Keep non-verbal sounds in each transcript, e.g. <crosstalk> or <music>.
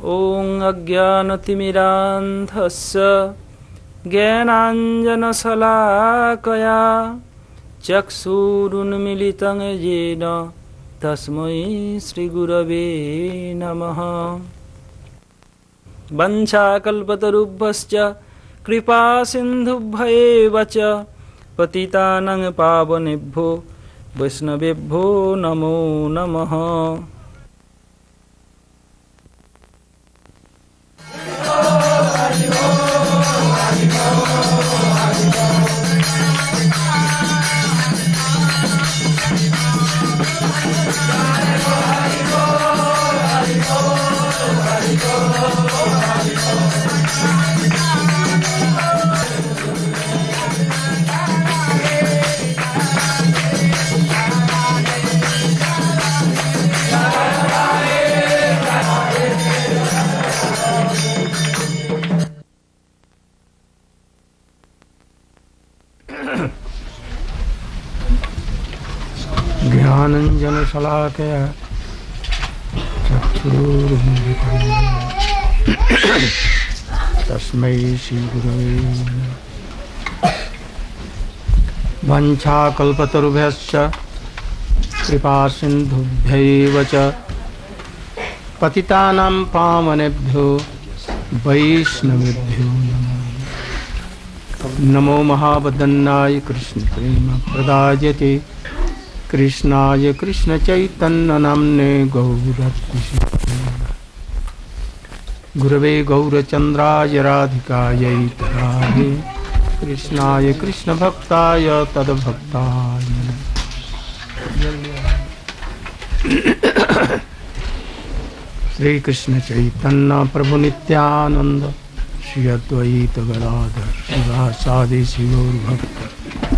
ॐ अज्ञानतिमिरान्धस्य ज्ञानाञ्जनशलाकया चक्षुरुन्मिलितं येन तस्मै श्रीगुरवे नमः। वञ्छाकल्पतरुभ्यश्च कृपासिन्धुभ्येव च पतितानां पावनेभ्यो वैष्णवेभ्यो नमो नमः। ज्ञानञ्जनशलाकया चक्षुरुन्मिलितं तस्मै श्रीगुरवे। वञ्छाकल्पतरुभ्यश्च कृपासिन्धुभ्यैव च। पतितानां पावनेभ्यो वैष्णवेभ्यो नमः। नमो महावदन्नाय कृष्णप्रेमप्रदायते। कृष्णाय कृष्णचैतन्यनाम्ने गौरत्रिषि गुरवे गौरचन्द्राय राधिकायै तराये कृष्णाय कृष्णभक्ताय तद्भक्ताय। श्रीकृष्ण चैतन्य प्रभु Nityanand Shri Advaita Gadadhar, शिवासादि शिवोर्भक्त।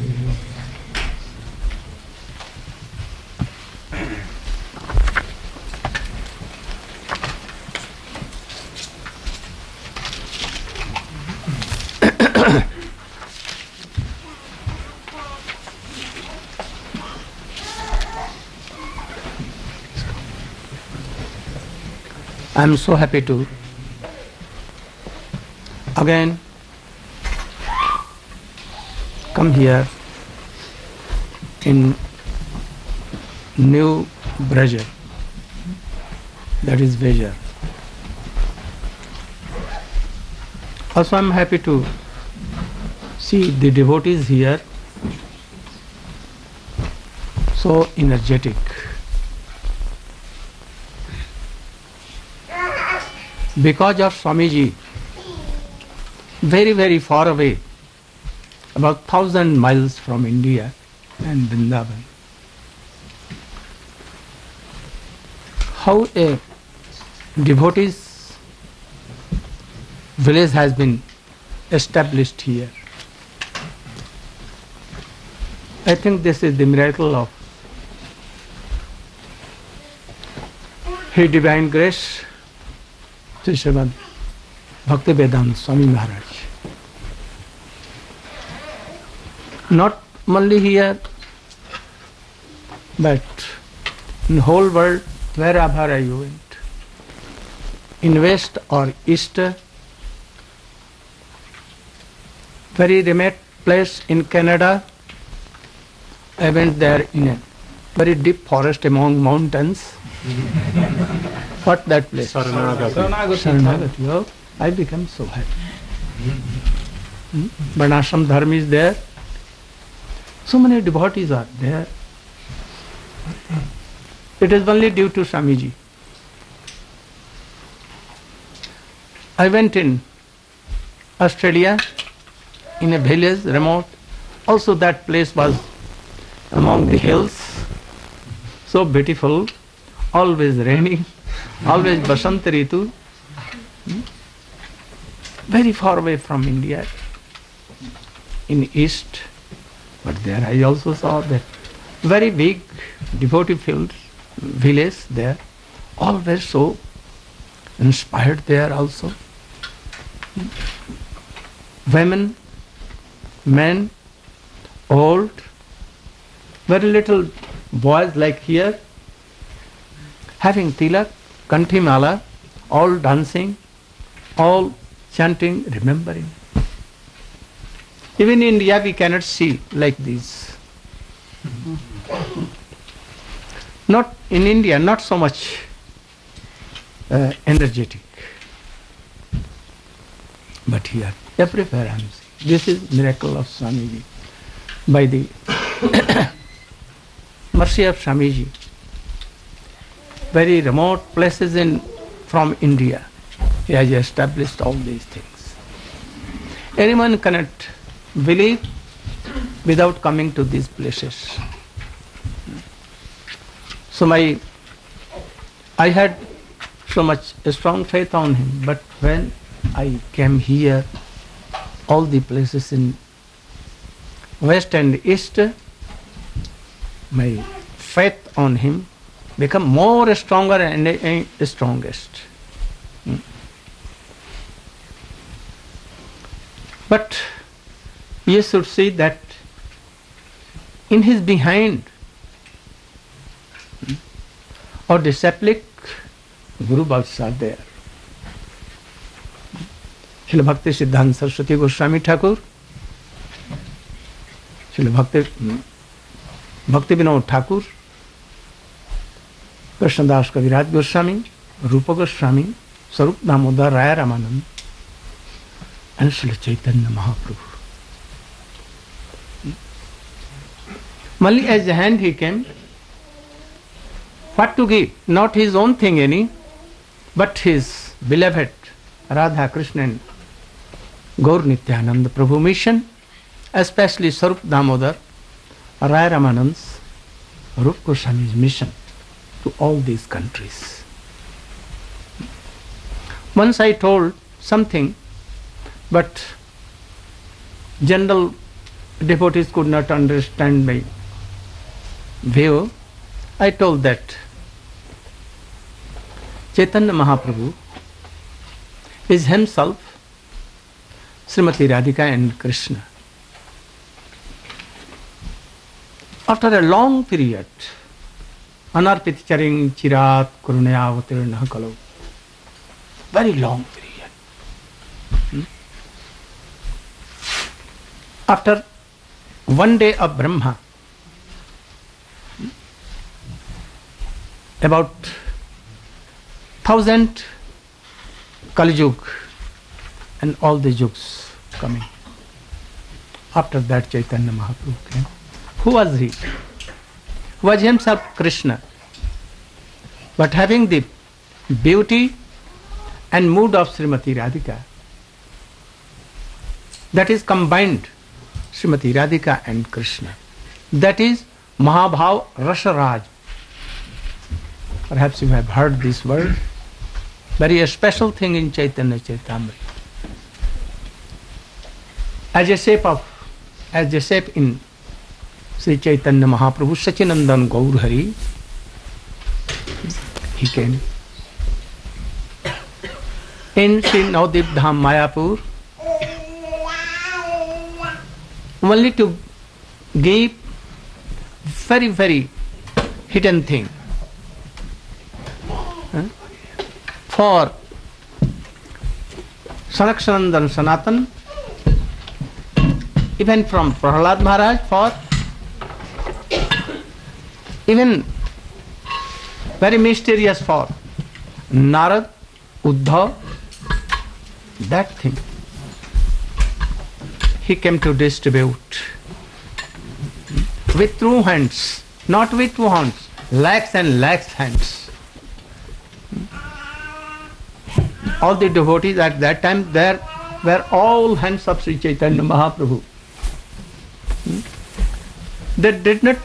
I am so happy to again come here in New Braja, that is Veja. Also, I am happy to see the devotees here so energetic. Because of Swamiji, very, very far away, about thousand miles from India and Vrindavan. How a devotee's village has been established here. I think this is the miracle of His Divine Grace Shri Srimad Bhakta Vedanta Swami Maharaj not only here but in whole world where आभार I went in west और east very remote place in Canada I went there in a very deep forest among mountains what that place? Saranagati. Oh, I became so happy. Hmm? Varnashram Dharma is there. So many devotees are there. It is only due to Swamiji. I went in Australia in a village remote. Also that place was among the hills. So beautiful, always raining, always Basant Ritu. Hmm? Very far away from India, in east. But there I also saw that very big devotee fields, village there, always so inspired there also. women, men, old, very little boys like here, having tilak, kanthi mala, all dancing, all chanting, remembering. Even in India we cannot see like this. Not in India, not so much uh, energetic. But here, everywhere I am seeing. This is miracle of Swamiji. By the <coughs> mercy of Swamiji, very remote places in from India, he has established all these things. Anyone cannot believe without coming to these places. So my, I had so much strong faith on him, but when I came here, all the places in west and east, my faith on him become more stronger and, strongest. Hmm. But we should see that in his behind hmm, or disciplic Guru Bhavs are there. Srila Bhakti Siddhanta Saraswati Goswami Thakur, Srila Bhakti, hmm, Bhakti Vinod Thakur, Krishnadas Kaviraj Goswami, Rup Goswami, Swarup Damodar Ray Ramananda Chaitanya Mahaprabhu. Merely as and he came but to give not his own thing any but his beloved Radha Krishna and Gaura Nityananda Prabhu mission especially Swarup Damodar Rai Ramananda Rupa Goswami mission to all these countries. Once I told something, but general devotees could not understand my view. I told that Chaitanya Mahaprabhu is himself Srimati Radhika and Krishna. After a long period, अनर्पितचरिं चिरात करुणयावतीर्ण कलो very long period after one day of Brahma about thousand Kaliyuga and all the yugas coming after that Chaitanya Mahaprabhu के who was he Was himself Krishna, but having the beauty and mood of Srimati Radhika. That is combined Srimati Radhika and Krishna. That is Mahabhav Rasaraj. Perhaps you have heard this word. Very special thing in Chaitanya Charitamrita. As a shape of, as a shape in Shri Chaitanya Mahaprabhu Sachinandan Gaura Hari. In Shri Navadvip Dham Mayapur only to give very very hidden thing for संरक्षण Sanatana even from Prahlad Maharaj for even very mysterious for Narad, Uddhav, that thing he came to distribute with two hands, not with two hands, lakhs and lakhs hands. All the devotees at that time there were all hands of Sri Chaitanya Mahaprabhu. Hmm? They did not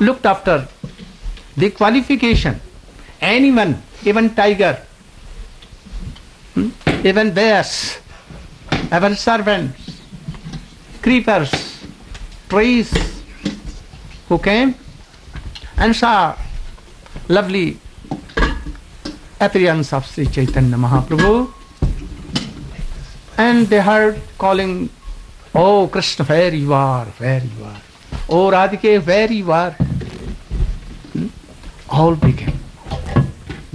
looked after. The qualification. Anyone, even tiger, hmm, even bears, even servants, creepers, trees, who came? And saw lovely appearance of Sri Chaitanya Mahaprabhu. And they heard calling, Oh Krishna, where you are, where you are. और आदि के very war all begin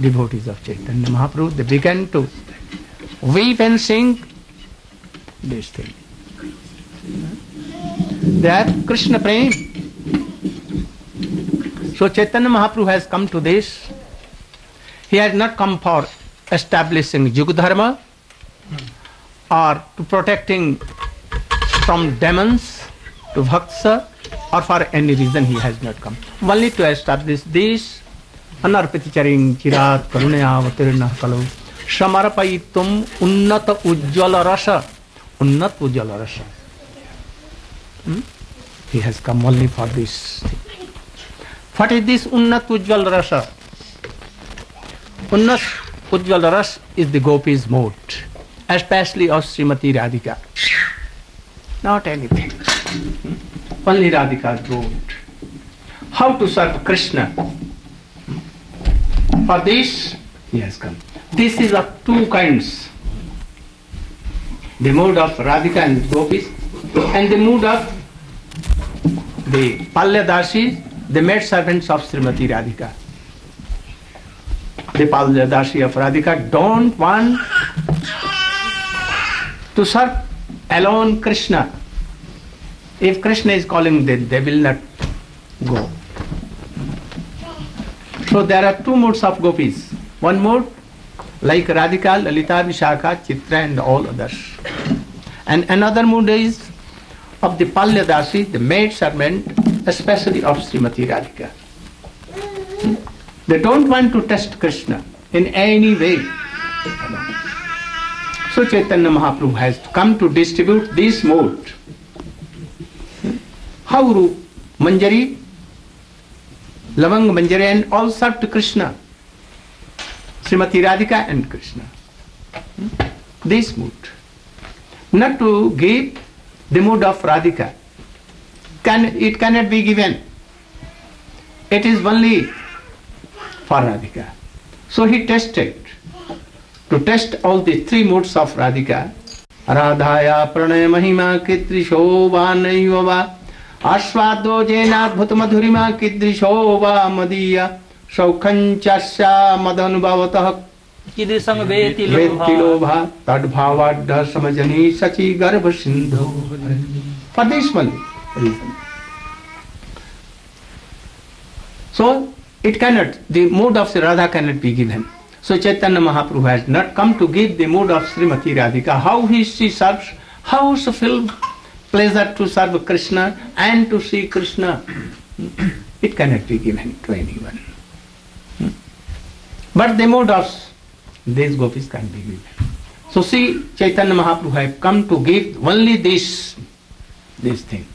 devotees of Chaitanya Mahaprabhu they begin to we and sing this thing Krishna prem so Chaitanya Mahaprabhu has come to this he has not come for establishing yuga dharma और to protecting from demons to भक्त sir or for any reason he has not come. Only to establish this anarpiticharing chirat karunayavatirna kalu samarpayitum unnat ujjala rasa unnat ujjala rasa. Hmm? He has come only for this. thing. What is this unnat ujjala rasa? Unnat ujjala rasa is the gopis mode, especially of Srimati Radhika. Not anything. Hmm? Only Radhika's mode. How to serve Krishna? For this, he has come. This is of two kinds. The mood of Radhika and gopis, and the mood of the Palyadasis, the maid servants of Srimati Radhika. The Palyadasi of Radhika don't want to serve alone Krishna. If Krishna is calling them, they will not go. So there are two modes of gopis. One mode like Radhika, Lalita, Vishakha, Chitra and all others. And another mood is of the Palyadasi, the maid servant, especially of Srimati Radhika. They don't want to test Krishna in any way. So Chaitanya Mahaprabhu has come to distribute this mode. हौरु Manjari Lavanga Manjari and all serve to Krishna Shrimati Radhika and Krishna this mood not to give the mood of Radhika can it can not be given it is only for Radhika so he tasted to taste all the three moods of Radhika राधाया प्रणय महिमा की त्रिशोभा नहीं आस्वादो जेनाद्भुत मधुरिमा कीदृशो वा मदीय सौखञ्चस्या मदनुभवतः कीदृशं वेति लोभा लोभा समजनी सची गर्भ Sindhu reason. So it cannot, the mood of Sri Radha cannot be given. So Chaitanya Mahaprabhu has not come to give the mood of Srimati Radhika. How he she serves, how she feel pleasure to serve Krishna and to see Krishna. It cannot be given to anyone. But the mood of these gopis can be given. So see, Chaitanya Mahaprabhu have come to give only this, this thing.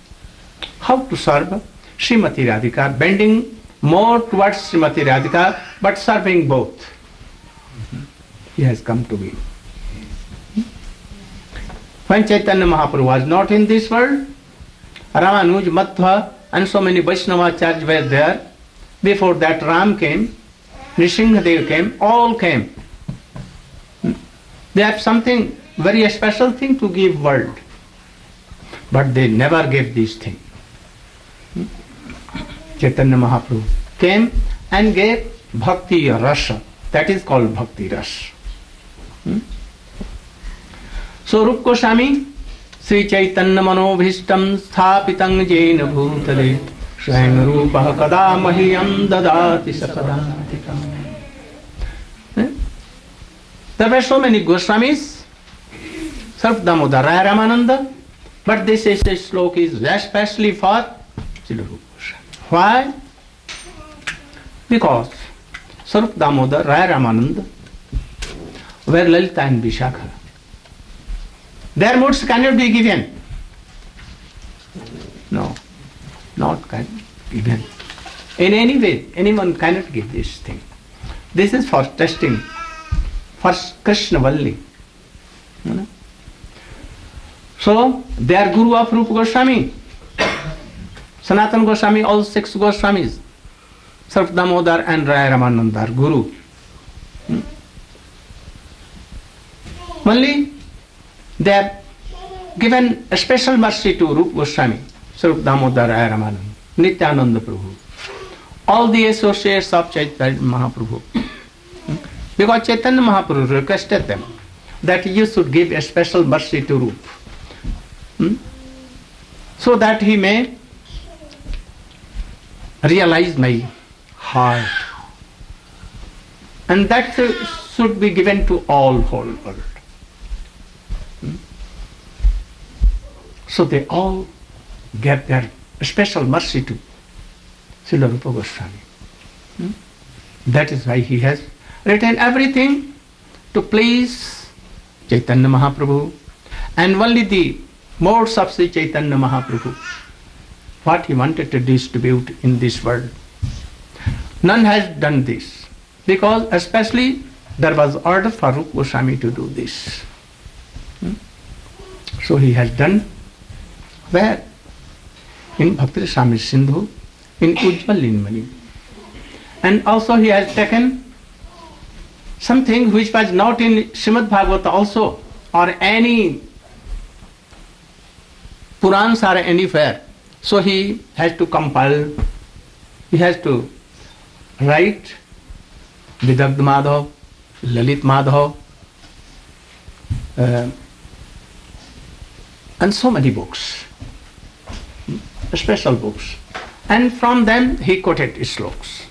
How to serve Srimati Radhika, bending more towards Srimati Radhika, but serving both. He has come to give. When Chaitanya Mahaprabhu was not in this world, Ramanuj, Madhva, and so many Vaishnavacharyas were there. Before that, Ram came, Nrsimhadev came, all came. They have something very special thing to give world, but they never gave this thing. Chaitanya Mahaprabhu came and gave bhakti rasa. That is called bhakti rasa. So hmm? स्वरूप गोस्वामी श्री चैतन्य मनोभीष्ट स्थापित जैन भूतले स्वयं रूप कदा मह्यम ददाति सपदा so many Goswami serve Damodar Rai Ramananda but this shloka is specially for Shri because Swarup Damodar Rai Ramananda were Lalita and Vishakha Their moods cannot be given. No, not can given. In any way, anyone cannot give this thing. This is for testing, for Krishna Valli. You know? So, they are Guru of Rupa Goswami, Sanatan Goswami, all six Goswamis, Sarv Damodar and Raya Ramananda are Guru. Hmm? Only they have given a special mercy to Rup Goswami, Swarup Damodar Raya Ramanand, Nityananda Prabhu, all the associates of Chaitanya Mahaprabhu. Because Chaitanya Mahaprabhu requested them that you should give a special mercy to Rup. Hmm? So that he may realize my heart. And that should be given to all whole world. So they all gave their special mercy to Srila Rupa Goswami. Hmm? That is why he has written everything to please Chaitanya Mahaprabhu and only the modes of Sri Chaitanya Mahaprabhu. What he wanted to distribute in this world. None has done this because especially there was order for Rupa Goswami to do this. Hmm? So he has done where? In Bhakti Swami Sindhu, in Ujjwal Nilmani. And also he has taken something which was not in Srimad Bhagavata also or any Purans or anywhere. So he has to compile, he has to write Vidagdh Madhav, Lalit Madhav, uh, and so many books, special books. And from them he quoted sloks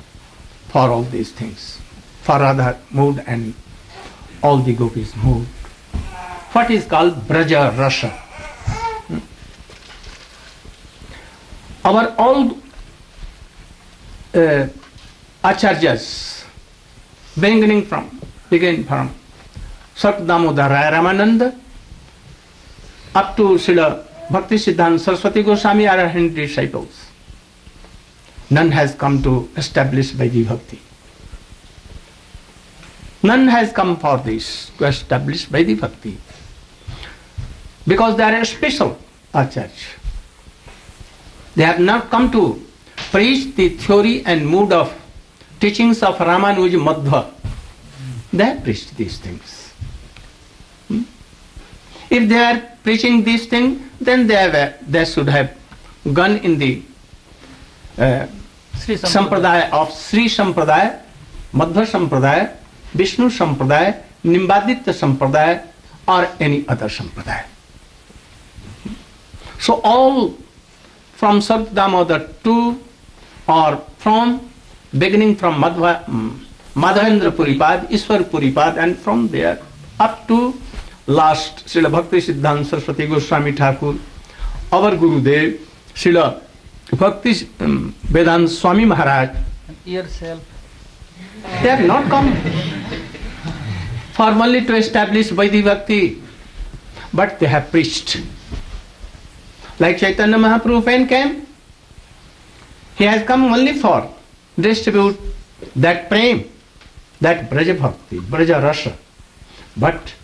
for all these things, for mood and all the gopis mood. What is called Braja Rasa. Our old uh, acharyas, beginning from, beginning from Sat Ramananda up to Srila Bhakti Siddhanta Saraswati Goswami are her disciples. None has come to establish Vaidhi Bhakti. None has come for this, to establish Vaidhi Bhakti. Because they are a special Acharya. They have not come to preach the theory and mood of teachings of Ramanuja Madhva. They have preached these things. Hmm? If they are preaching these things, then they, have, they should have gone in the uh, Sri Sampradaya of Sri Sampradaya, Madhva Sampradaya, Vishnu Sampradaya, Nimbaditya Sampradaya, or any other Sampradaya. So all from Sat Damodar to or from beginning from Madhva, um, Madhavendra Puripad, Iswar Puripad, and from there last Bhakti Siddhanta Saraswati Goswami Thakur, our Gurudev, Srila Bhakti um, Vedant Swami Maharaj, yourself. they have not come formally to establish Vaidhi Bhakti, but they have preached. Like Chaitanya Mahaprabhu when came, he has come only for distribute that prem, that Braja Bhakti, Braja Rasa. But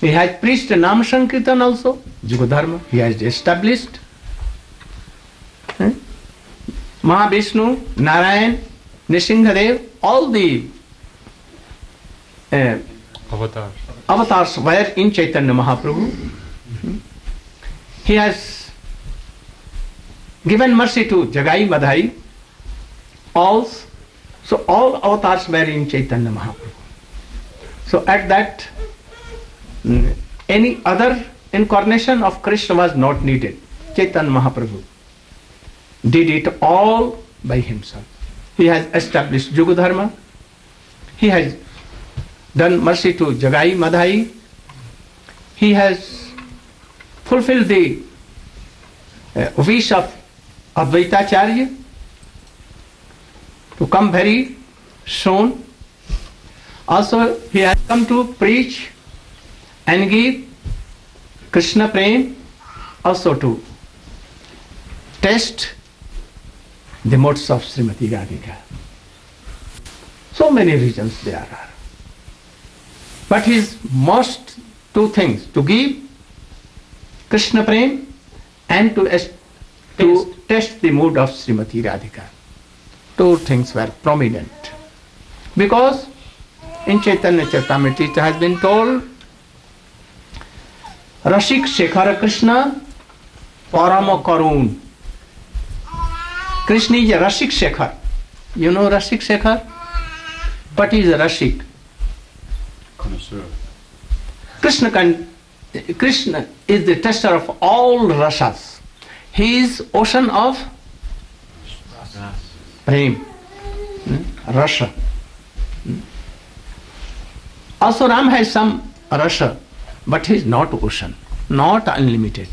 he has preached Nam Sankirtan also, Jugadharma, he has established. Eh? Mahavishnu, Narayan, Nishingadev, all the uh, Avatar. avatars were in Chaitanya Mahaprabhu. Hmm? He has given mercy to Jagai Madhai, all, so all avatars were in Chaitanya Mahaprabhu. So at that, mm, any other incarnation of Krishna was not needed. Chaitanya Mahaprabhu did it all by himself. He has established Jugadharma. He has done mercy to Jagai Madhai. He has fulfilled the uh, wish of Advaitacharya to come very soon. Also, he has come to preach and give Krishna Prem, also to test the modes of Srimati Radhika. So many reasons there are. But his most two things to give Krishna Prem and to, es- to test the mood of Srimati Radhika. Two things were prominent. Because in Chaitanya Charitamrita it has been told Rashik Shekhar Krishna Parama Karun. Krishna is a Rashik Shekhar. You know Rashik Shekhar? What is a Rashik? Connoisseur. Krishna can, Krishna is the tester of all rasas. He is ocean of prem, hmm, rasa. Hmm. Also Ram has some rasa, but he is not ocean, not unlimited.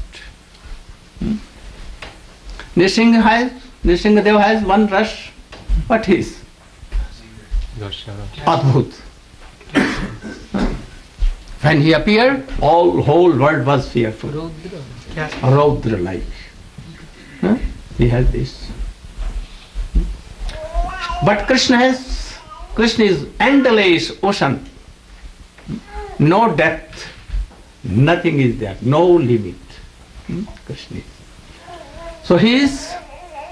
Hmm. Has, Nrsimhadev has one rush, what is? Adbhut. When he appeared, all whole world was fearful. Raudra like. Huh? Hmm? He has this. Hmm? But Krishna has Krishna is endless ocean. Hmm? No depth. Nothing is there. No limit. Hmm? Krishna is. So he is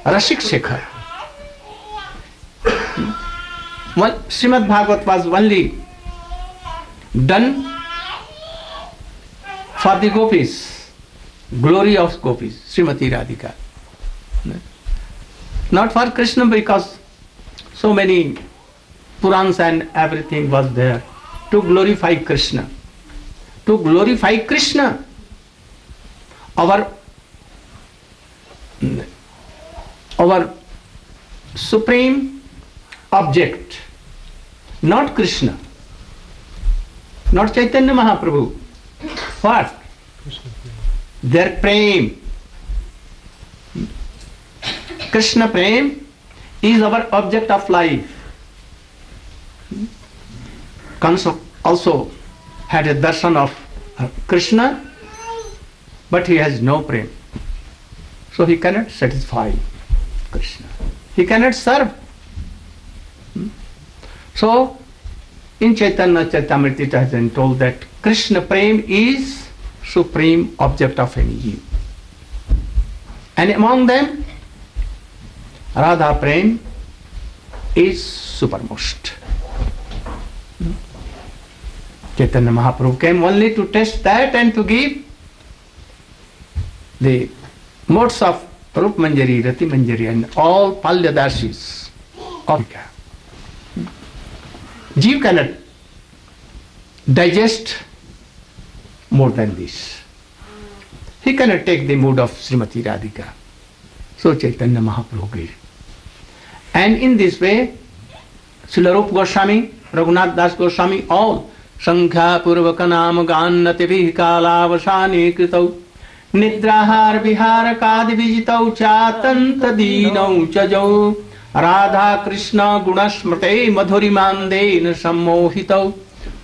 Rashik Shekhar. Well, Srimad Bhagavat was only done for the gopis, glory of gopis, Srimati Radhika. Not for Krishna because so many Purans and everything was there to glorify Krishna. To glorify Krishna our our supreme object not Krishna not Chaitanya Mahaprabhu what their prem Krishna prem is our object of life Kamsa also had a darshan of uh, Krishna, but he has no prem. So he cannot satisfy Krishna. He cannot serve. Hmm? So in Chaitanya Charitamrita it has been told that Krishna Prem is supreme object of any. And among them, Radha Prem is supermost. Chaitanya Mahaprabhu came only to taste that and to give the moods of Rupa Manjari Rati Manjari and all पाल्यदारशी jiva can digest more than this he can take the mood of Shrimati Radhika so Chaitanya Mahaprabhu गिर and in this way Srila Rupa Goswami Raghunath Das Goswami all सङ्ख्यापूर्वक नाम गान्नतिभिः कालावसाने कृतौ निद्राहार विहारकादिविजितौ चातन्तदीनौ च जौ राधाकृष्ण गुणस्मृते मधुरिमान्देन सम्मोहितौ।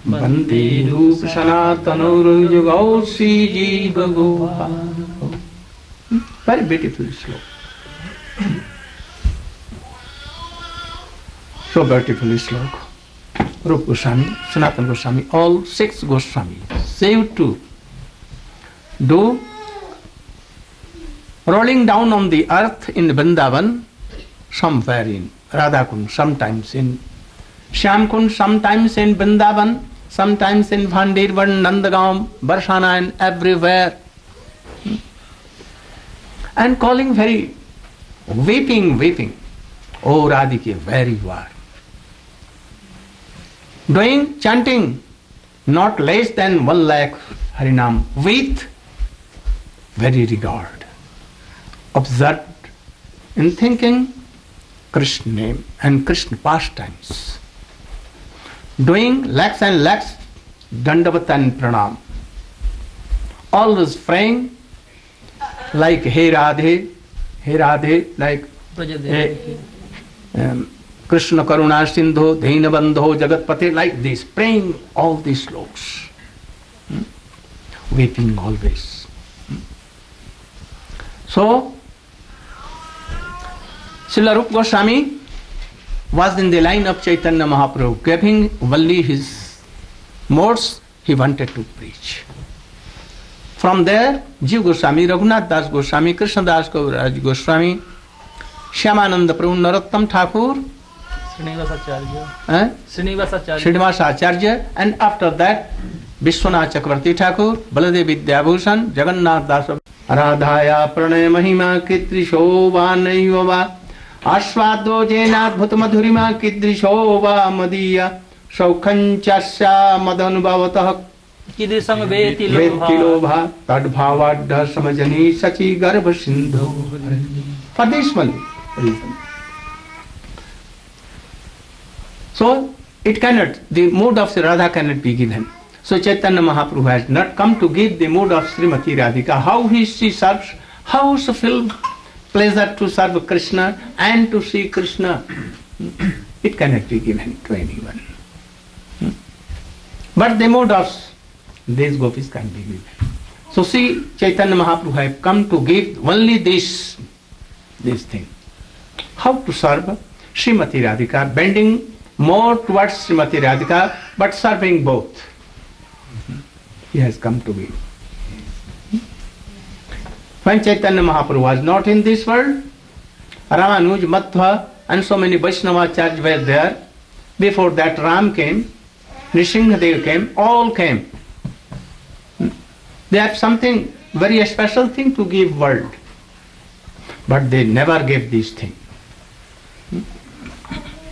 वंदे Rupa सनातनौरुयुगौ श्रीजीव very beautiful श्लोक। So beautiful shloka. Rupa Goswami Sanatana Goswami all six Goswami used to do rolling down on the earth in Vrindavan सम फेर in Radha Kund sometimes in Shyam Kund sometimes in Vrindavan sometimes in Bhandirvan Nandgaon वर्षानायन everywhere and calling very weeping weeping O Radhike very war Doing chanting not less than one lakh Harinam with very regard observed in thinking Krishna name and Krishna pastimes, doing lakhs and lakhs dandavat and pranam, always praying like Hey Radhe, Hey Radhe, like um, Krishna Karuna Sindhu, Dina Bandho, Jagatpati, like this, praying all these sloks, hmm? weeping always. Hmm? So, Srila Rup Goswami was in the line of Chaitanya Mahaprabhu, giving only his modes he wanted to preach. From there, Jiv Goswami, Raghunath Das Goswami, Krishna Das Kaviraj Goswami, Shyamananda Prabhu, Narottam Thakur, Srinivas Acharya and after that Vishwanath Chakravarti Thakur Baladev Vidyabhushan Jagannath Das राधाया प्रणय महिमा कीदृशो वा नैव वा आस्वादो जेनाद्भुत मधुरिमा कीदृशो वा मदीय सौखं चस्य मदनुभवतः कीदृशं वेति लोभा तद्भावाढ्ढ समजनी सचि गर्भ Sindhu for this one reason So it cannot, the mood of Sri Radha cannot be given. So Chaitanya Mahaprabhu has not come to give the mood of Srimati Radhika, how he she serves, how she feel pleasure to serve Krishna and to see Krishna. It cannot be given to anyone. But the mood of these gopis can be given. So see, Chaitanya Mahaprabhu have come to give only this, this thing. How to serve Srimati Radhika, bending more towards Srimati Radhika, but serving both. He has come to give. When Chaitanya Mahaprabhu was not in this world, Ramanuj, Madhva, and so many Vaishnavacharyas were there. Before that, Ram came, Nrsimhadev came, all came. They have something very special thing to give world, but they never gave this thing.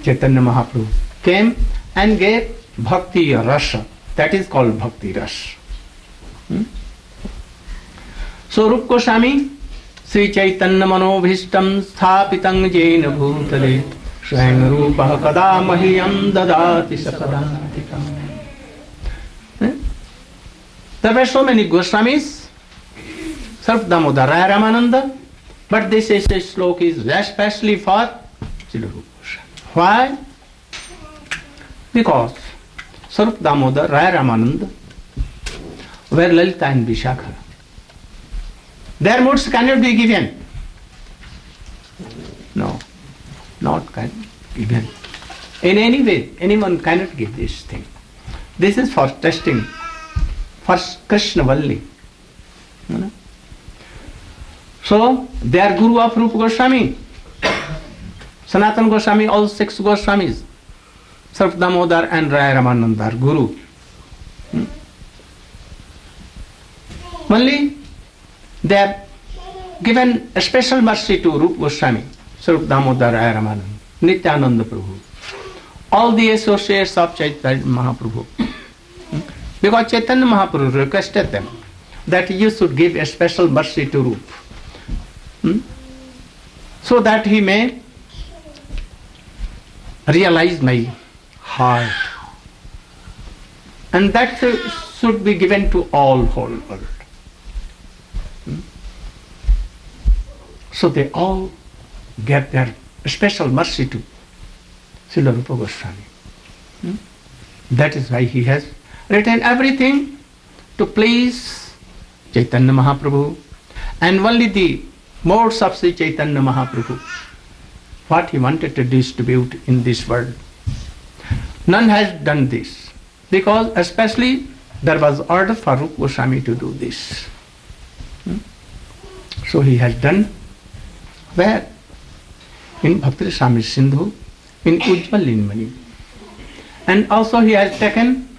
Chaitanya Mahaprabhu. Came and gave bhakti rasa that is called भक्ति रस स्वरूप को स्वामी श्री चैतन्य मनोभीष्ट स्थापित भूतले स्वयं रूप कदा महियम ददाति सपदा so many Goswami serve Damodar Rai Ramanand but this shloka is specially for chill Why? Because Sarv Damodar Raya Ramananda were Lalita and Vishakha. Their moods cannot be given. No, not can given. In any way, anyone cannot give this thing. This is for testing, for Krishna Valli. You know? So, they are Guru of Rupa Goswami. Sanatan Goswami, all six Goswamis. Sarv Damodar and Raya Ramananda are Guru. Hmm? Only they have given a special mercy to Rup Goswami, Sarup Damodar Raya Ramananda, Nityananda Prabhu, all the associates of Chaitanya Mahaprabhu. Hmm? Because Chaitanya Mahaprabhu requested them that you should give a special mercy to Rup. Hmm? So that he may realize my heart. And that should be given to all whole world. So they all gave their special mercy to Srila Rupa Goswami. Hmm? That is why he has written everything to please Chaitanya Mahaprabhu and only the modes of Sri Chaitanya Mahaprabhu. What he wanted to distribute in this world. None has done this because especially there was order for Rupa Goswami to do this. Hmm? So he has done where? In Bhakti Swami Sindhu, in Ujjwal Nilmani. And also he has taken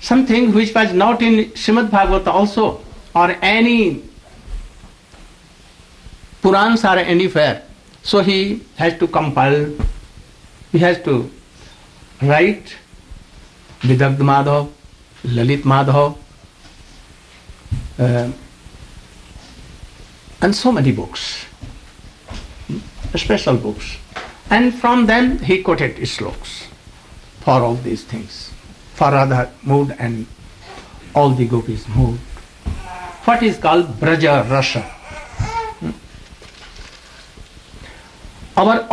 something which was not in Srimad Bhagavata also, or any Purans or anywhere. So he has to compile, he has to write Vidagd Madhav, Lalit Madhav, uh, and so many books special books. And from them he quoted sloks for all these things. For Radha mood and all the gopis mood. What is called Braja Rasa. Our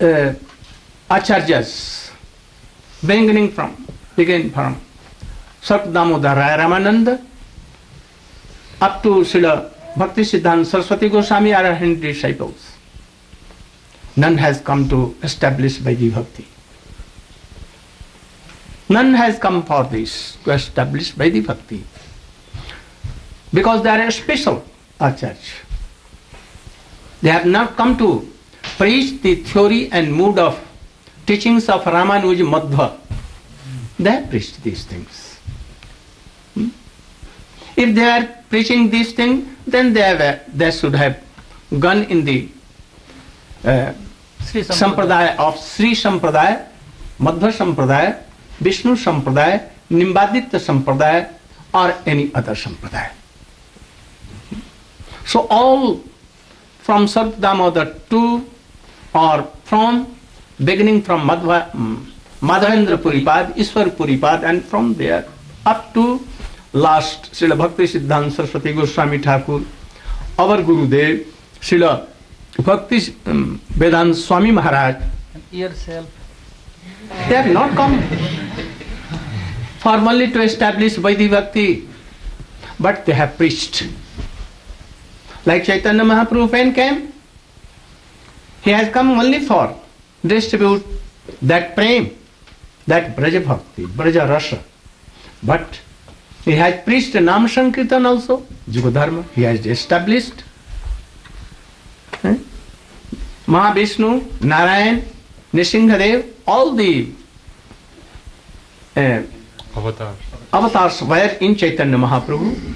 uh, acharyas, beginning from, begin from Sat Damodar Raya Ramananda up to Srila Bhakti Siddhanta Saraswati Goswami are her disciples. None has come to establish Vaidhi Bhakti. None has come for this, to establish Vaidhi Bhakti. Because they are a special acharya. They have not come to preach the theory and mood of teachings of Ramanuja Madhva. They have preached these things. Hmm? If they are preaching these things, then they, have, uh, they should have gone in the uh, Sri Sampradaya. Sampradaya of Sri Sampradaya, Madhva Sampradaya, Vishnu Sampradaya, Nimbaditya Sampradaya, or any other Sampradaya. So all from Sarvdamodar to or from beginning from Madhva, mm, Madhavendra Puripad, Iswar Puripad, and from there up to last Srila Bhakti Siddhanta Saraswati Goswami Thakur, our Gurudev, Srila Bhakti um, Swami Maharaj, Yourself. they have not come formally to establish Vaidhi Bhakti, but they have preached. Like Chaitanya Mahaprabhu when came, he has come only for distribute that prem, that Braja Bhakti, Braja Rasa. But he has preached Nam Sankirtan also, Yuga Dharma, he has established. Eh? Mahavishnu, Narayan, Nisinghadev, all the uh, Avatar. avatars were in Chaitanya Mahaprabhu.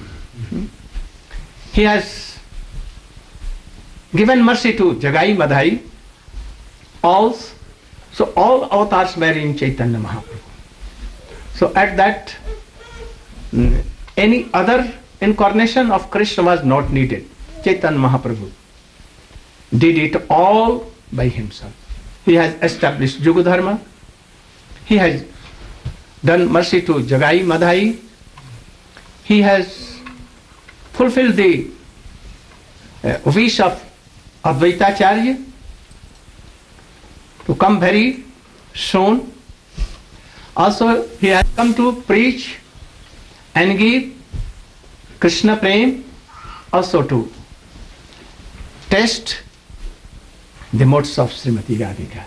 He has given mercy to Jagai Madhai, all. So all avatars were in Chaitanya Mahaprabhu. So at that, mm, any other incarnation of Krishna was not needed. Chaitanya Mahaprabhu did it all by himself. He has established Yuga Dharma. He has done mercy to Jagai Madhai. He has fulfilled the uh, wish of Advaitacharya to come very soon also he has come to preach and give Krishna prem also to taste the moods of Shrimati Radhika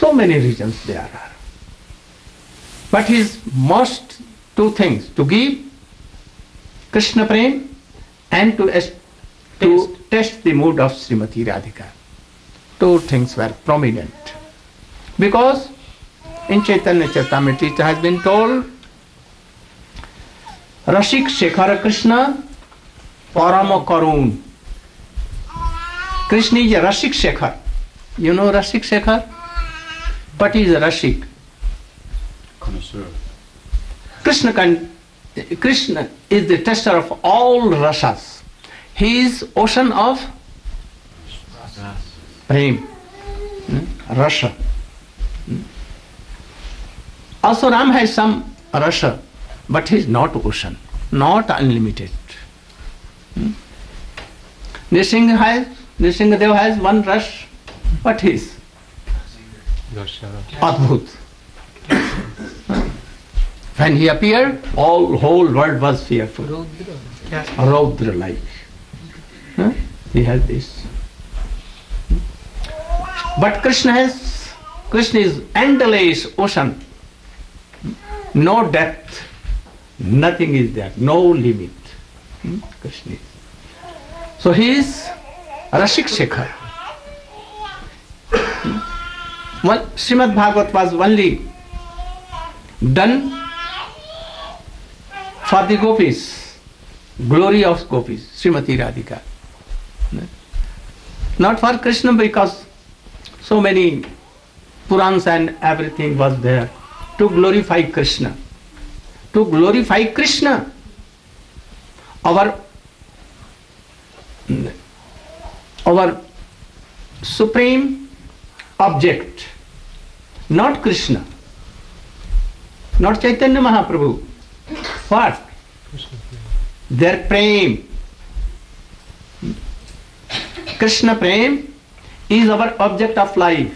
so many reasons they are are but is most two things to give Krishna prem and to taste to test the mood of Srimati Radhika. Two things were prominent. Because in Chaitanya Charitamrita it has been told Rashik Shekhar Krishna Parama Karun. Krishna is a Rashik Shekhar. You know Rashik Shekhar? What is a Rashik? Connoisseur. Krishna can, Krishna is the tester of all rasas. He is ocean of prem, rasa. Also Ram has some rasa, but he is not ocean, not unlimited. Hmm? Nisingh has, Nrsimhadev has one rush, but he is Darshana. Adbhut. When he appeared, all whole world was fearful. Rudra. Raudra like. He has this. But Krishna has Krishna is endless ocean. No depth. Nothing is there. No limit. Hmm? Krishna is. So he is Rashik Shekhar. One, Srimad Bhagavat was only done for the gopis, glory of gopis, Srimati Radhika. Not for Krishna because so many Purans and everything was there to glorify Krishna. To glorify Krishna, our our supreme object, not Krishna, not Chaitanya Mahaprabhu. What? Their prem. Krishna prem is our object of life.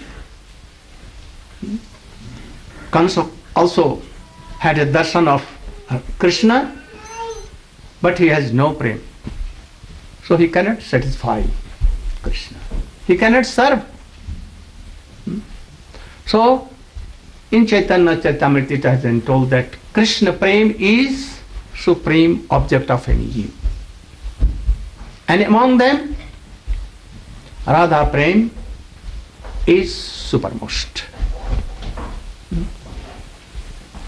Kansa also had a darshan of Krishna, but he has no prem. So he cannot satisfy Krishna. He cannot serve. Hmm? So in Chaitanya Charitamrita it has been told that Krishna Prem is supreme object of any eve. And among them, Radha Prem is supermost.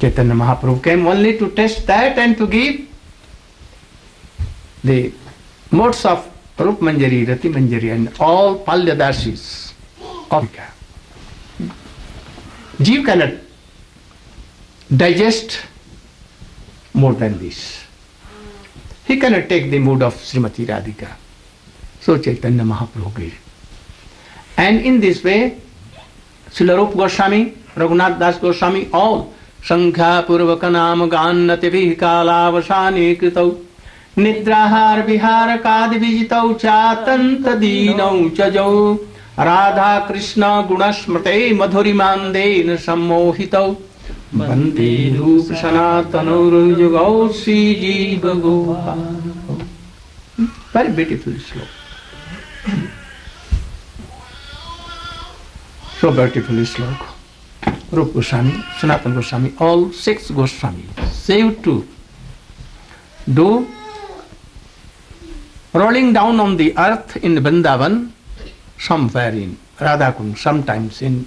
Chaitanya Mahaprabhu came only to test that and to give the modes of Rup Manjari, Rati Manjari, and all Palyadasis of Jeev cannot digest more than this. He cannot take the mood of Srimati Radhika. So Chaitanya Mahaprabhu gave. And in this way, Silarup Goswami, Raghunath Das Goswami, all Sankhya Purvaka Nam Gannati Kalavasani Kritau Nidrahar Vihar Kadivijitau Chatanta Dinau Chajau Radha Krishna Gunasmrate Madhurimande Sammohitau वंदे रूप सनातनौरुयुगौ Shri Jiva Gopa very beautiful shloka So beautiful sloka. Rupa Goswami, Sanatana Goswami, all six Goswami saved to do rolling down on the earth in Vrindavan, somewhere in Radhakund, sometimes in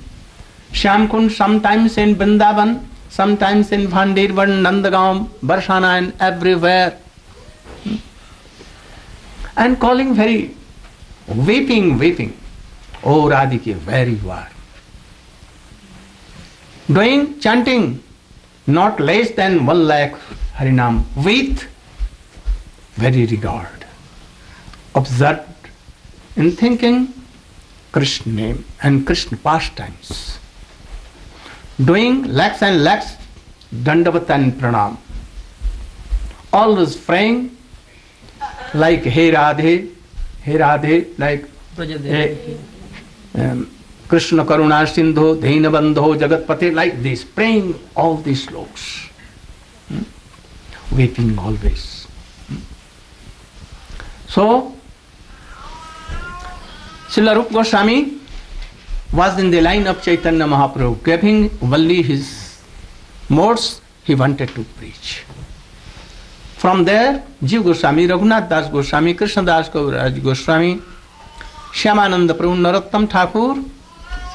Shyamkund, sometimes in Vrindavan, sometimes in Bhandirvan, Nandagaon, Barshana and everywhere. And calling very, weeping, weeping. Oh Radhike, where you are. Doing chanting not less than one lakh Harinam with very regard observed in thinking Krishna name and Krishna pastimes, doing lakhs and lakhs dandavat and pranam, always praying like Hey Radhe, Hey Radhe, like hey, um, Krishna Karuna Sindhu, Dina Bandho, Jagatpati, like this, praying all these sloks, hmm? weeping always. Hmm? So, Srila Rupa Goswami was in the line of Chaitanya Mahaprabhu, giving only his modes he wanted to preach. From there, Jiv Goswami, Raghunath Das Goswami, Krishna Das Goswami, Shyamananda Prabhu, Narottam Thakur,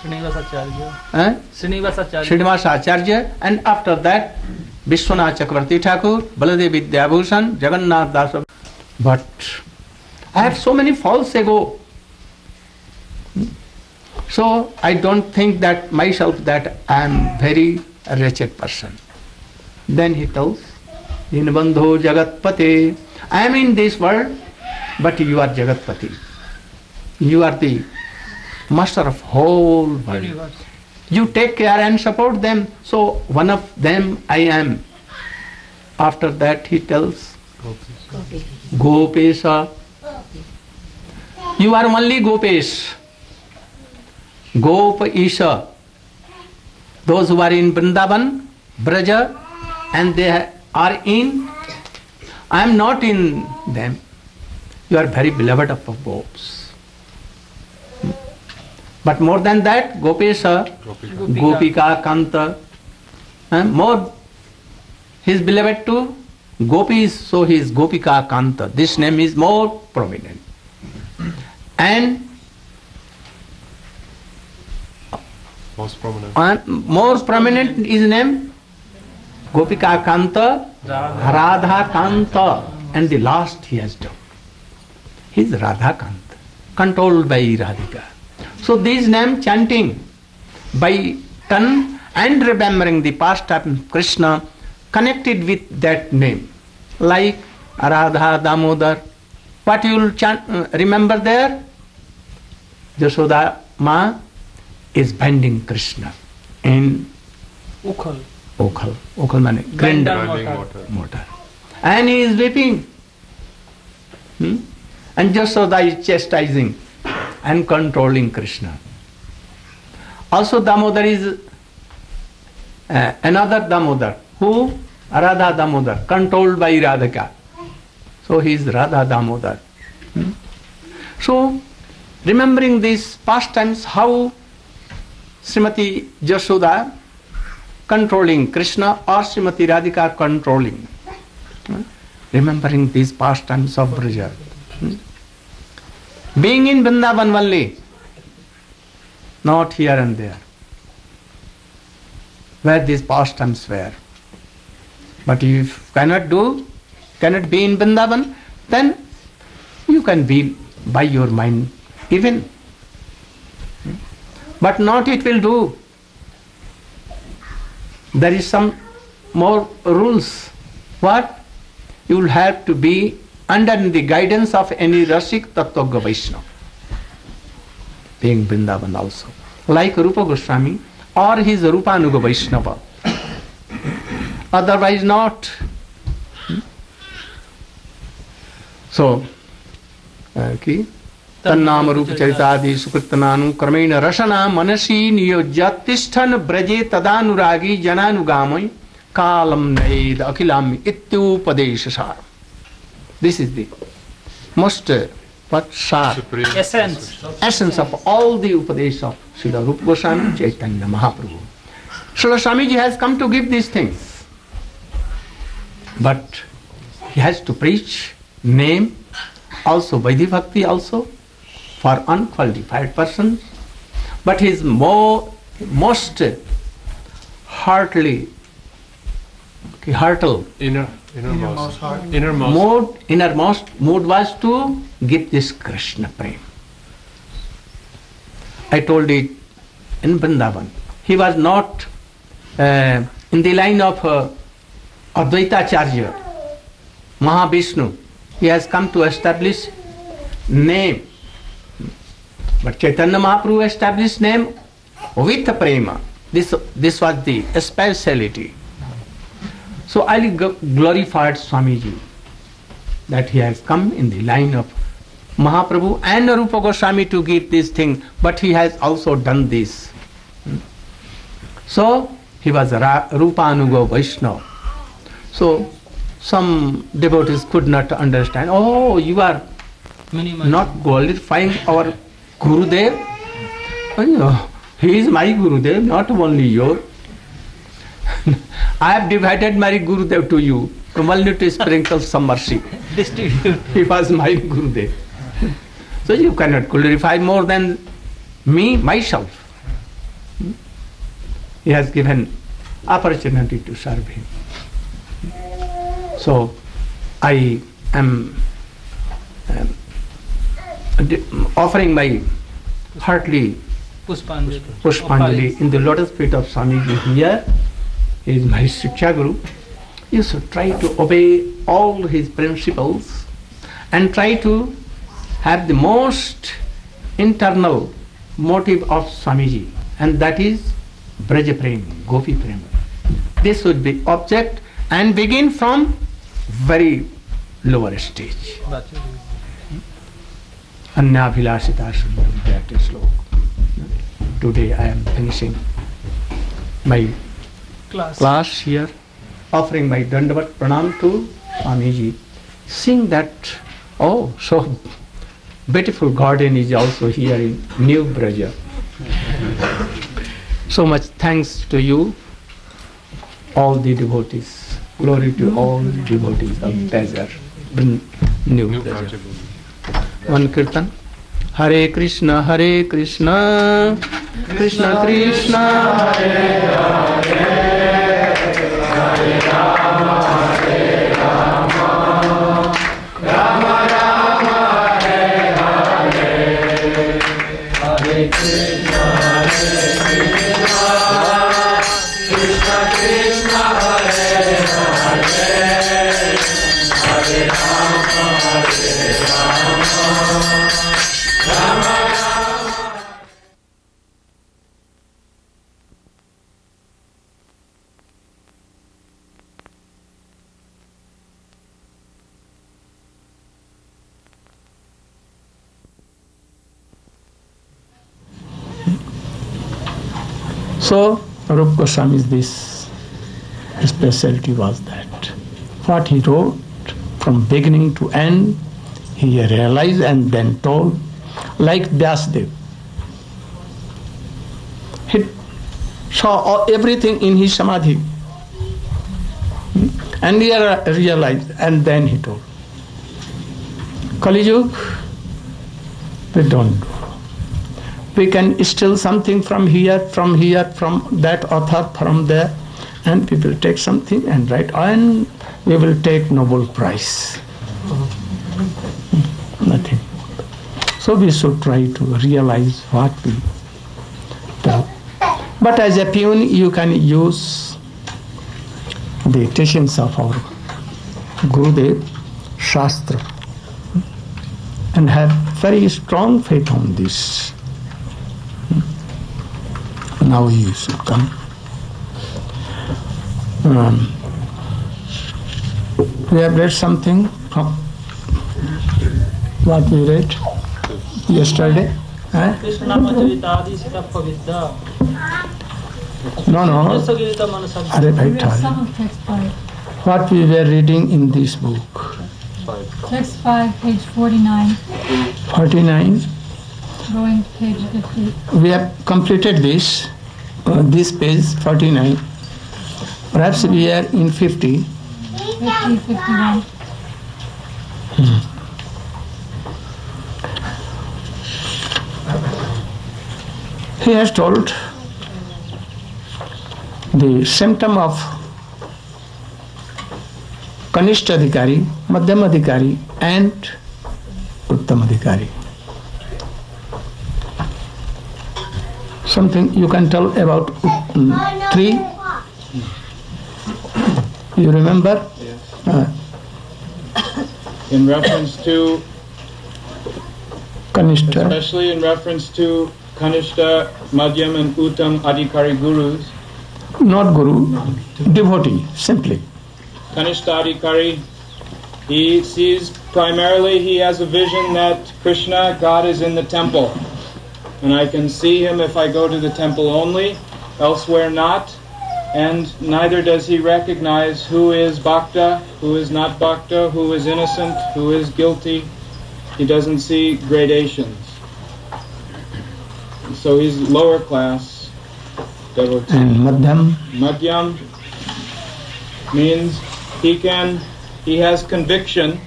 Srinivasacharya, eh? Srinivasacharya, Srinivas Acharya, and after that, Vishwanath Chakravarti Thakur, Baladev Vidyabhushan, Jagannath Das. But I have so many false ego. So I don't think that myself that I am very wretched person. Then he tells, Dinabandho Jagatpate, I am in this world, but you are Jagatpati. You are the master of whole world. universe. You take care and support them. So one of them I am. After that he tells Gopesa. You are only Gopesh. Gop Isha. Those who are in Vrindavan, Braja, and they are in. I am not in them. You are very beloved of gopis. But more than that, Gopesha, Gopika, Kanta, eh, more he is beloved to gopis, so he is Gopika Kanta. This name is more prominent. And Most prominent. more prominent is name Gopika Kanta, Radha Kanta, and the last he has done. He is Radha Kanta, controlled by Radhika. So these name chanting by tongue and remembering the pastime of Krishna connected with that name, like Radha Damodar. What you will chant, uh, remember there? Jashoda Ma is binding Krishna in Ukhal. Okhal. Okhal means grinder mortar. water. And he is weeping. Hmm? And Jashoda is chastising and controlling Krishna. Also Damodar is uh, another Damodar. Who? Radha Damodar, controlled by Radhika. So he is Radha Damodar. Hmm? So, remembering these pastimes, how Srimati Jashoda controlling Krishna or Srimati Radhika controlling. Hmm? Remembering these pastimes of Braja. Hmm? Being in Vrindavan only, not here and there, where these pastimes were. But if you cannot do, cannot be in Vrindavan, then you can be by your mind even. But not it will do. There is some more rules. What? You will have to be under the guidance of any Rasik Tattva Vaishnava, being Vrindavan also. Like Rupa Goswami or his Rupanuga Vaishnava. Otherwise not. Hmm? So, uh, ki तन्नाम रूप चरितादि सुकृतनानु क्रमेण रसना मनसी नियोज्य तिष्ठन ब्रजे तदानुरागी जनानुगामय कालम नयेद अखिलाम इत्युपदेश सार This is the most uh, what sar, essence. essence of all the Upadesh of Srila Rupa Goswami, Chaitanya Mahaprabhu. Srila Swamiji has come to give these things, but he has to preach name, also Vaidhi Bhakti also, for unqualified persons, but his more, most heartily, okay, heartal, inner innermost. Innermost. mood, innermost mood was to give this Krishna prem. I told it in Vrindavan. He was not uh, in the line of uh, Advaitacharya, Mahavishnu. He has come to establish name. But Chaitanya Mahaprabhu established name with prema. This, this was the speciality. So I glorified Swamiji that he has come in the line of Mahaprabhu and Rupa Goswami to give this thing, but he has also done this. So he was Ra- Rupanuga Vaishnava. So some devotees could not understand. Oh, you are not glorifying our Gurudev? Oh, no, he is my Gurudev, not only your. <laughs> I have divided my Gurudev to you, only to sprinkle some mercy. <laughs> Distribute. <laughs> He was my Gurudev. So you cannot glorify more than me, myself. He has given opportunity to serve him. So I am um, offering my heartly Puspanjali. Pushpanjali in the lotus feet of Swamiji here. Is my Shiksha Guru. You should try to obey all his principles and try to have the most internal motive of Swamiji and that is Braja Prem, Gopi Prem. This would be object and begin from very lower stage. Anyabhilasita Shunyam, that is sloka. Today I am finishing my Class. class here, offering my Dandavat Pranam to Swamiji. Seeing that, oh, so beautiful garden is also here in New Braja. so much thanks to you, all the devotees. Glory to all the devotees of Badger, Brin- New New Braja. One Kirtan. Hare Krishna, Hare Krishna, Krishna Krishna, Hare Hare So, Rup Goswami's this specialty was that. What he wrote from beginning to end, he realized and then told, like Vyasdev. He saw everything in his samadhi. And he realized, and then he told. Kali Yuga, we don't do we can steal something from here, from here, from that author, from there, and we will take something and write, and we will take Nobel Prize. Nothing. So we should try to realize what we do. But as a peon, you can use the teachings of our Gurudev, Shastra, and have very strong faith on this Now you should come. Um, we have read something from what we read yesterday. Eh? कृष्णनामचरितादिशितपविद्या No, no. रसगीतमनसं Are bhai Read Thali. some of text five. What we were reading in this book. Text five, page forty-nine, 49. going to page fifty. We have completed this, Uh, this page 49. Perhaps we are in 50. 50, 51. He has told the symptom of Kanishta Adhikari, Madhyam Adhikari, and Uttam Adhikari. Something you can tell about mm, three? You remember? Uh, in reference to, Kanishta. especially in reference to Kanishta, Madhyam, and Uttam Adhikari gurus. Not guru, devotee, simply. Kanishta Adhikari, he sees primarily, he has a vision that Krishna, God, is in the temple. And I can see him if I go to the temple only, elsewhere not. And neither does he recognize who is Bhakta, who is not Bhakta, who is innocent, who is guilty. He doesn't see gradations. So he's lower class devotee. And Madhyam, Madhyam means he can, he has conviction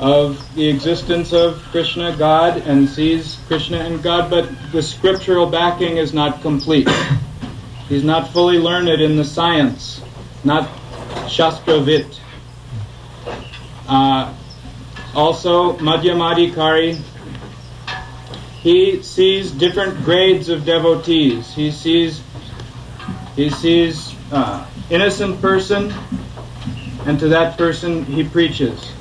of the existence of Krishna, God, and sees Krishna and God, but the scriptural backing is not complete. He's not fully learned in the science, not Shastravit. Uh, also, Madhyamadikari, he sees different grades of devotees. He sees he sees uh, innocent person, and to that person he preaches.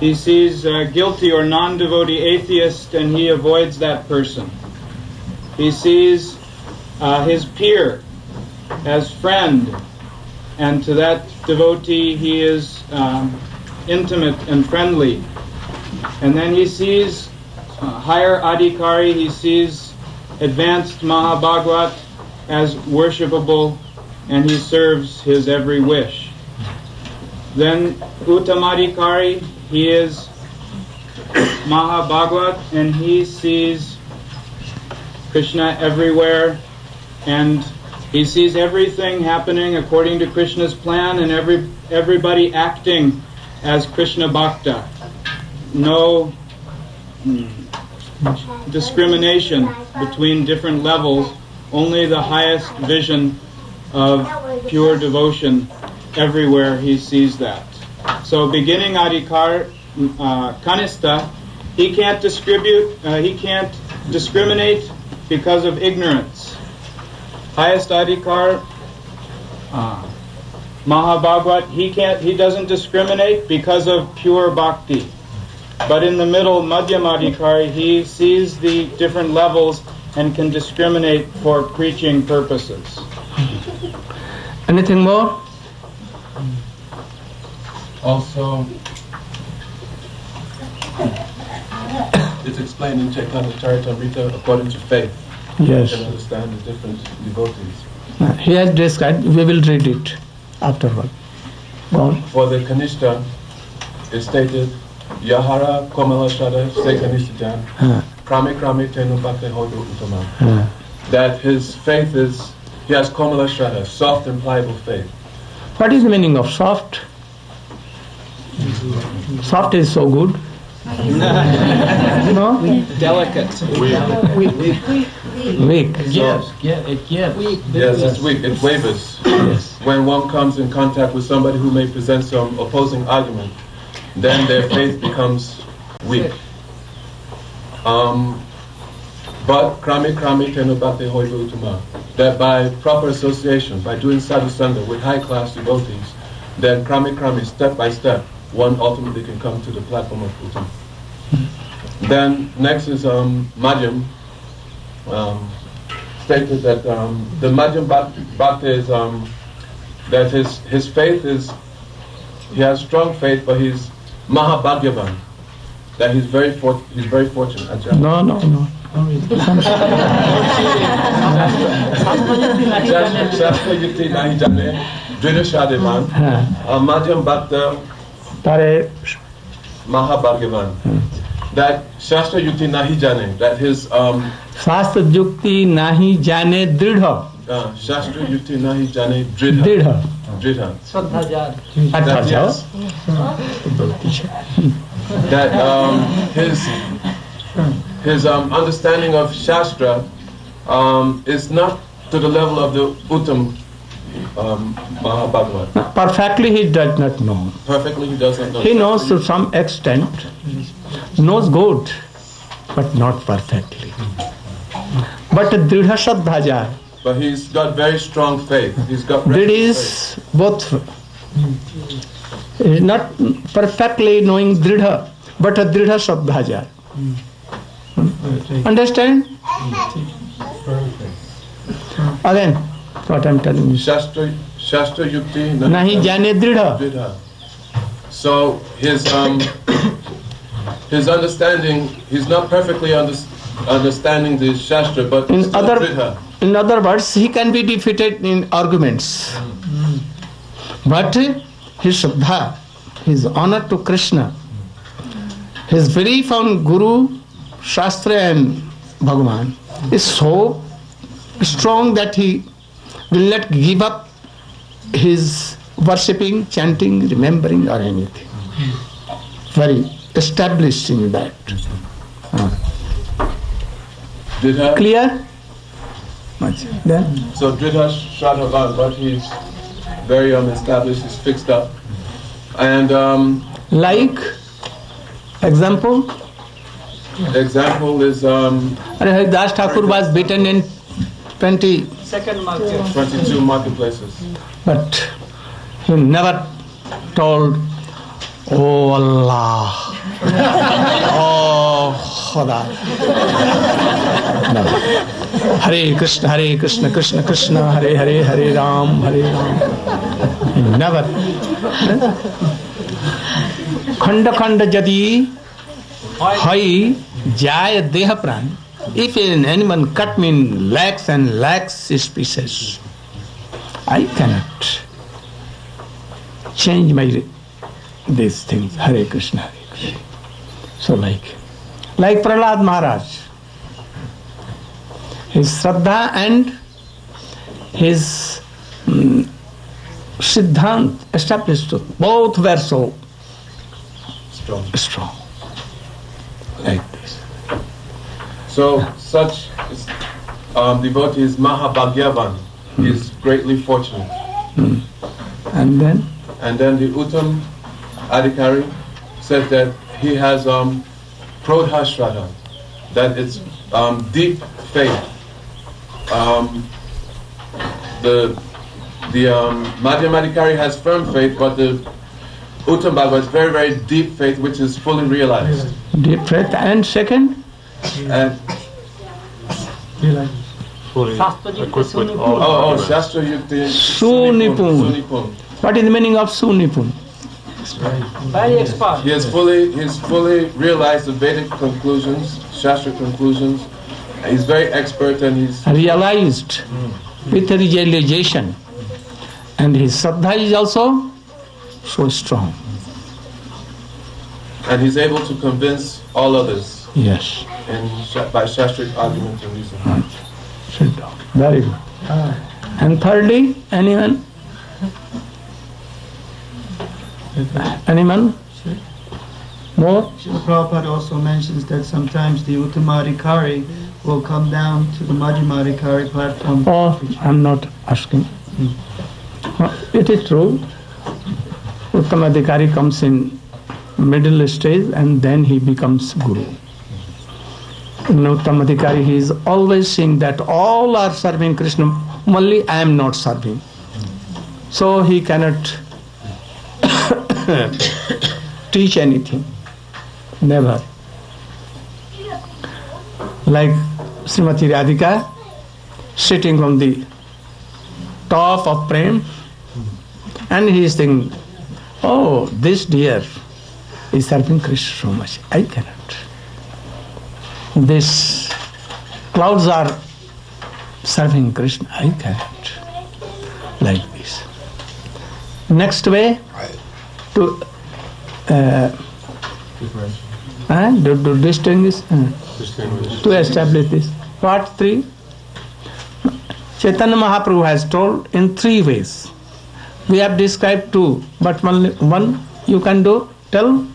He sees uh, guilty or non-devotee atheist, and he avoids that person. He sees uh, his peer as friend, and to that devotee he is um, intimate and friendly. And then he sees uh, higher adhikari, he sees advanced Mahabhagwat as worshipable, and he serves his every wish. Then Uttamadikari, he is Mahabhagwat, and he sees Krishna everywhere, and he sees everything happening according to Krishna's plan, and every everybody acting as Krishna Bhakta. No mm, discrimination between different levels, only the highest vision of pure devotion. Everywhere he sees that. So, beginning Adhikar uh, Kanista, he can't distribute, uh, he can't discriminate because of ignorance. Highest Adhikar, uh, Mahabhagwat, he can't, he doesn't discriminate because of pure bhakti. But in the middle, Madhyamadikari, he sees the different levels and can discriminate for preaching purposes. anything more? Also, it's explained in Chaitanya Charitamrita according to faith. Yes. You can understand the different devotees. Uh, He has described, we will read it afterward. Go on. For the Kanishta, it stated, Yahara Komala Shada Se Kanishta Uh, Krame Krame Tenu Bhakti Hodu Uttama. uh, That his faith is, he has Komala Shada, soft and pliable faith. What is the meaning of soft? Soft is so good. <laughs> no? Delicate. Weak. Yes, yeah, it gives. Yes, it's weak, it wavers. Yes. when one comes in contact with somebody who may present some opposing argument, then their faith becomes weak. Um, but krami krami tenobate hoibu utama. That by proper association, by doing sadhusanga with high class devotees, then krami krami, step by step, one ultimately can come to the platform of Uttam. Then next is um, Madhyam. Um, stated that um, the Madhyam Bhakti, is um, that his his faith is he has strong faith, but he's Mahabhagyavan. That he's very for, he's very fortunate. Ajahn. No, no, no. Shastra Yukti Nahi Jane, Drida Shadevan, হ্যাঁ uh, ત્યારે Mahabhagavan hmm. that Shastra Yukti nahi jane that his um Shastra Yukti nahi jane dridha uh, Shastra Yukti nahi jane dridha dridha dridha Swadhajar that, yes, that um his his um understanding of Shastra um is not to the level of the Uttam um, Mahabhagavat. perfectly he does not know Perfectly, he doesn't know. he knows to some extent knows good but not perfectly but dridha shraddha jai But he's got very strong faith. He's got That restless is both eh, not perfectly knowing dridha, but a dridha sabdhaja. Hmm. Understand? Hmm. Again, what I'm telling you. Shastra, Shastra Yukti Nahi jane dridha. So his um, his understanding, he's not perfectly under, understanding the Shastra, but In other, Dridha. in other words, he can be defeated in arguments. But his Shraddha, his honor to Krishna, his belief on Guru, Shastra and Bhagavan is so strong that he will not give up his worshipping, chanting, remembering or anything. Very established in that. Dridha. Clear? Much. Then? So Dridha Shradhavan, but he's very um, established, he's fixed up. And um, Like, example, example is um, Haridas Thakur was beaten in 20, Second market. 22 marketplaces. but he never told, Oh Allah, Oh Khuda. No. Hare Krishna, Hare Krishna, Krishna Krishna, Hare Hare, Hare Ram, Hare Ram. He never. खंड खंड यदि है जाय देह प्राण if an animal cut me in lakhs and lakhs pieces i cannot change my these things. Hare krishna hare krishna. So like like prahlad maharaj his shraddha and his mm, siddhant established both were so Strong. strong. Like So such is, um, devotee is Mahabhagyavan. Is greatly fortunate. and then And then the Uttam Adhikari says that he has um, Prodha that it's um, deep faith. Um, the the um, Madhyam Adhikari has firm faith, but the Uttam Bhagavat is very, very deep faith, which is fully realized. deep faith. and second Um, and oh, oh, Shastra Yukti Sunipun. Sunipun. what is the meaning of sunipun Very expert. He has fully, he's fully realized the Vedic conclusions, Shastra conclusions. He's very expert and he's realized with realization. And his saddha is also so strong. And he's able to convince all others. Yes in Sha- by Shastric argument and reason. sit down very good and thirdly anyone anyone more Srila Prabhupada also mentions that sometimes the Uttamadikari will come down to the Madhyamadikari platform. oh i'm not asking Uh, It is true. Uttamadhikari comes in middle stage and then he becomes guru. Uttamadhikari he is always saying that all are serving Krishna, only I am not serving. So he cannot <coughs> teach anything. Never. Like Srimati Radhika sitting on the top of Prem and he is thinking, oh, this deer is serving Krishna so much. I cannot. This clouds are serving Krishna. I cannot. Like this. Next way to uh, uh, to, to distinguish, uh, to establish this. Part three. Chaitanya Mahaprabhu has told in three ways. We have described two, but one, one you can do. Tell.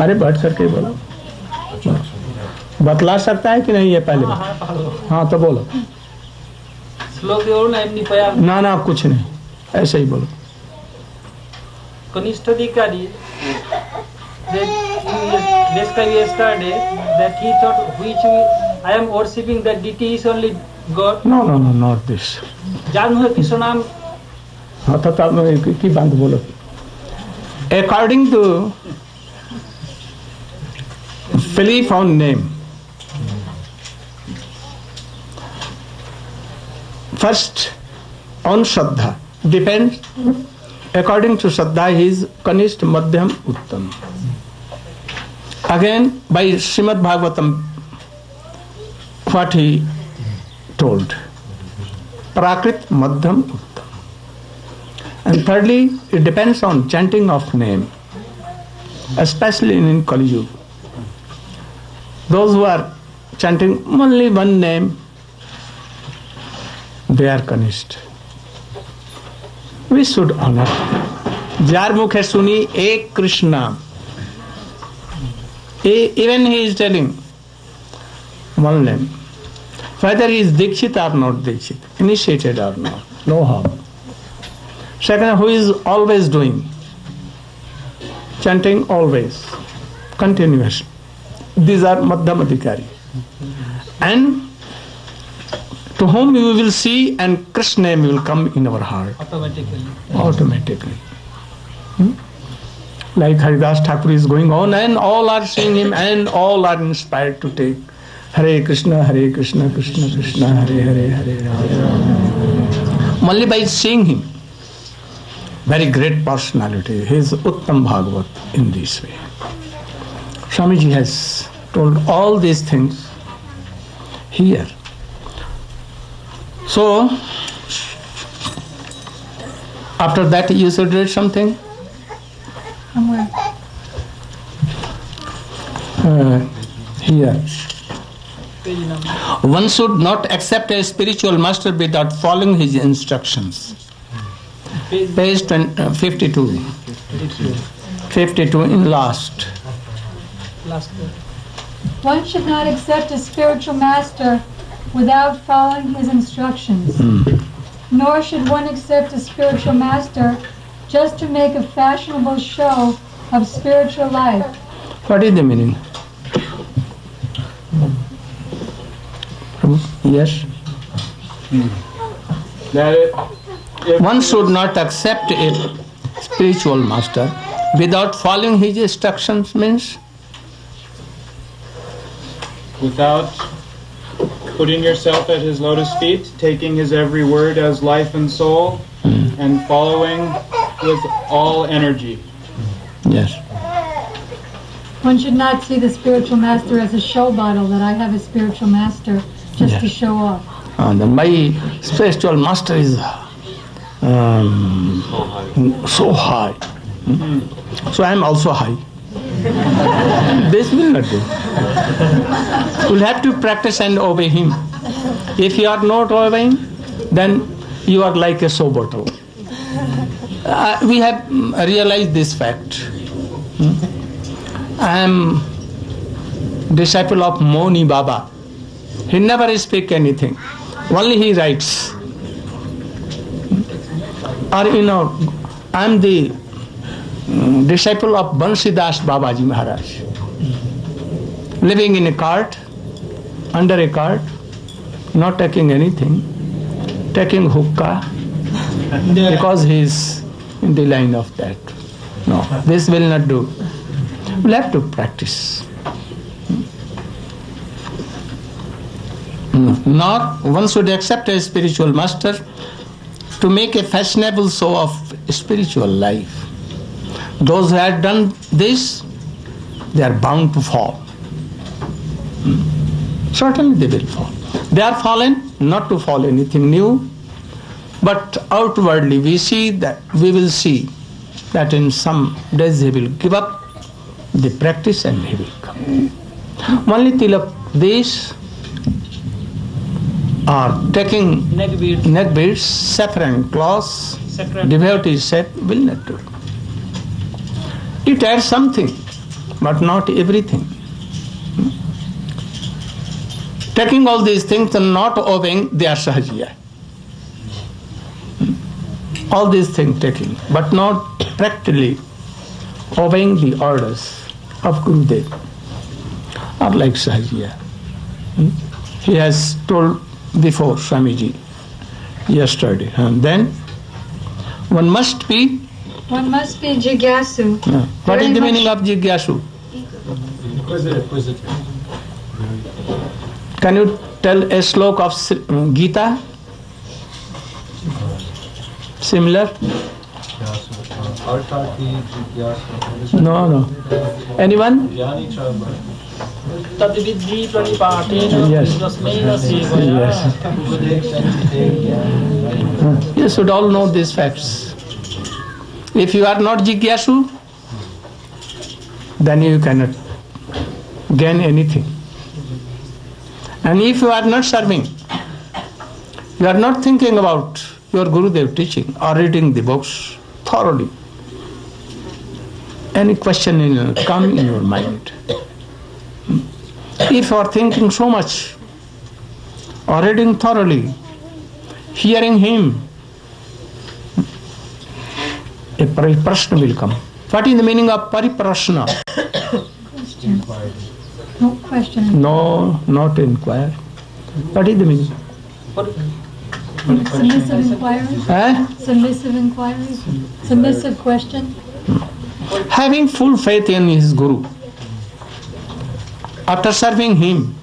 अरे Bhatt sir के बोलो बतला सकता है कि नहीं ये पहले बार हाँ तो बोलो ना ना कुछ नहीं ऐसे ही बोलो कनिष्ठ अधिकारी describe yesterday that he thought which I am worshipping that deity is only God. No, no, no, not this. जान हुए किसो नाम हाँ तो आप की बात बोलो According to belief on name first on Shraddha depends according to Shraddha he is Kanishth Madhyam Uttam again by Srimad Bhagavatam what he told Prakrit Madhyam Uttam and thirdly it depends on chanting of name especially in Kali Yuga those who are chanting only one name, they are Kanishth. We should honor. जार मुखे सुनी एक कृष्ण नाम even he is telling one name whether he is dikshit or not dikshit initiated or not no harm second who is always doing chanting always continuous these are Madhyam Adhikari. And to whom we will see and Krishna name will come in our heart automatically. automatically. Hmm? Like Haridas Thakur is going on and all are seeing him and all are inspired to take Hare Krishna, Hare Krishna, Krishna Krishna, Hare Hare, Hare Hare. Only by seeing him. Very great personality. He is Uttam Bhagavat in this way. Swamiji has told all these things here. So, after that, you should read something. Uh, here. One should not accept a spiritual master without following his instructions. Page Page 20, uh, 52. 52 in last. Last page. One should not accept a spiritual master without following his instructions. Hmm. Nor should one accept a spiritual master just to make a fashionable show of spiritual life. What is the meaning? Yes. That One should not accept a spiritual master without following his instructions means without putting yourself at his lotus feet, taking his every word as life and soul, and following with all energy. yes. One should not see the spiritual master as a show bottle that I have a spiritual master just to show off. And my spiritual master is um, so high. Hmm? So I am also high. <laughs> this will not do. You'll have to practice and obey him. If you are not obeying, then you are like a show bottle. Uh, we have realized this fact. Hmm? I am disciple of Moni Baba. He never speak anything. Only he writes. Or you know, I am the disciple of Bansidas Babaji Maharaj, living in a cart, under a cart, not taking anything, taking hookah, because he is in the line of that. No, this will not do. We'll have to practice. Mm. Nor one should accept a spiritual master to make a fashionable show of spiritual life. Those who have done this, they are bound to fall. Mm. Certainly they will fall. They are fallen not to fall anything new, but outwardly we see that we will see that in some days he will give up the practice and he will come. Only Tilak these are taking neck beads, saffron cloths, devotees said will not do. It adds something, but not everything. Taking all these things and not obeying their sahajiya. Hmm? All these things taking, but not practically obeying the orders of Gurudev are like sahajiya. Hmm? He has told before Swamiji yesterday. And then one must be. One must be jigyasu. Yeah. The meaning of jigyasu? Can you tell a slok of mm, Gita? Similar? No, no. Anyone? Yes. yes. You should all know these facts. If you are not jigyasu, then you cannot gain anything. And if you are not serving, you are not thinking about your Gurudev teaching or reading the books thoroughly. Any question your, come in your mind. If you are thinking so much or reading thoroughly, hearing him, a pariprashna will come. What is the meaning of pariprashna? No question. No, not inquire. What is the meaning? Submissive inquiries? Eh? Submissive inquiry. Submissive question? Having full faith in his Guru. After serving him,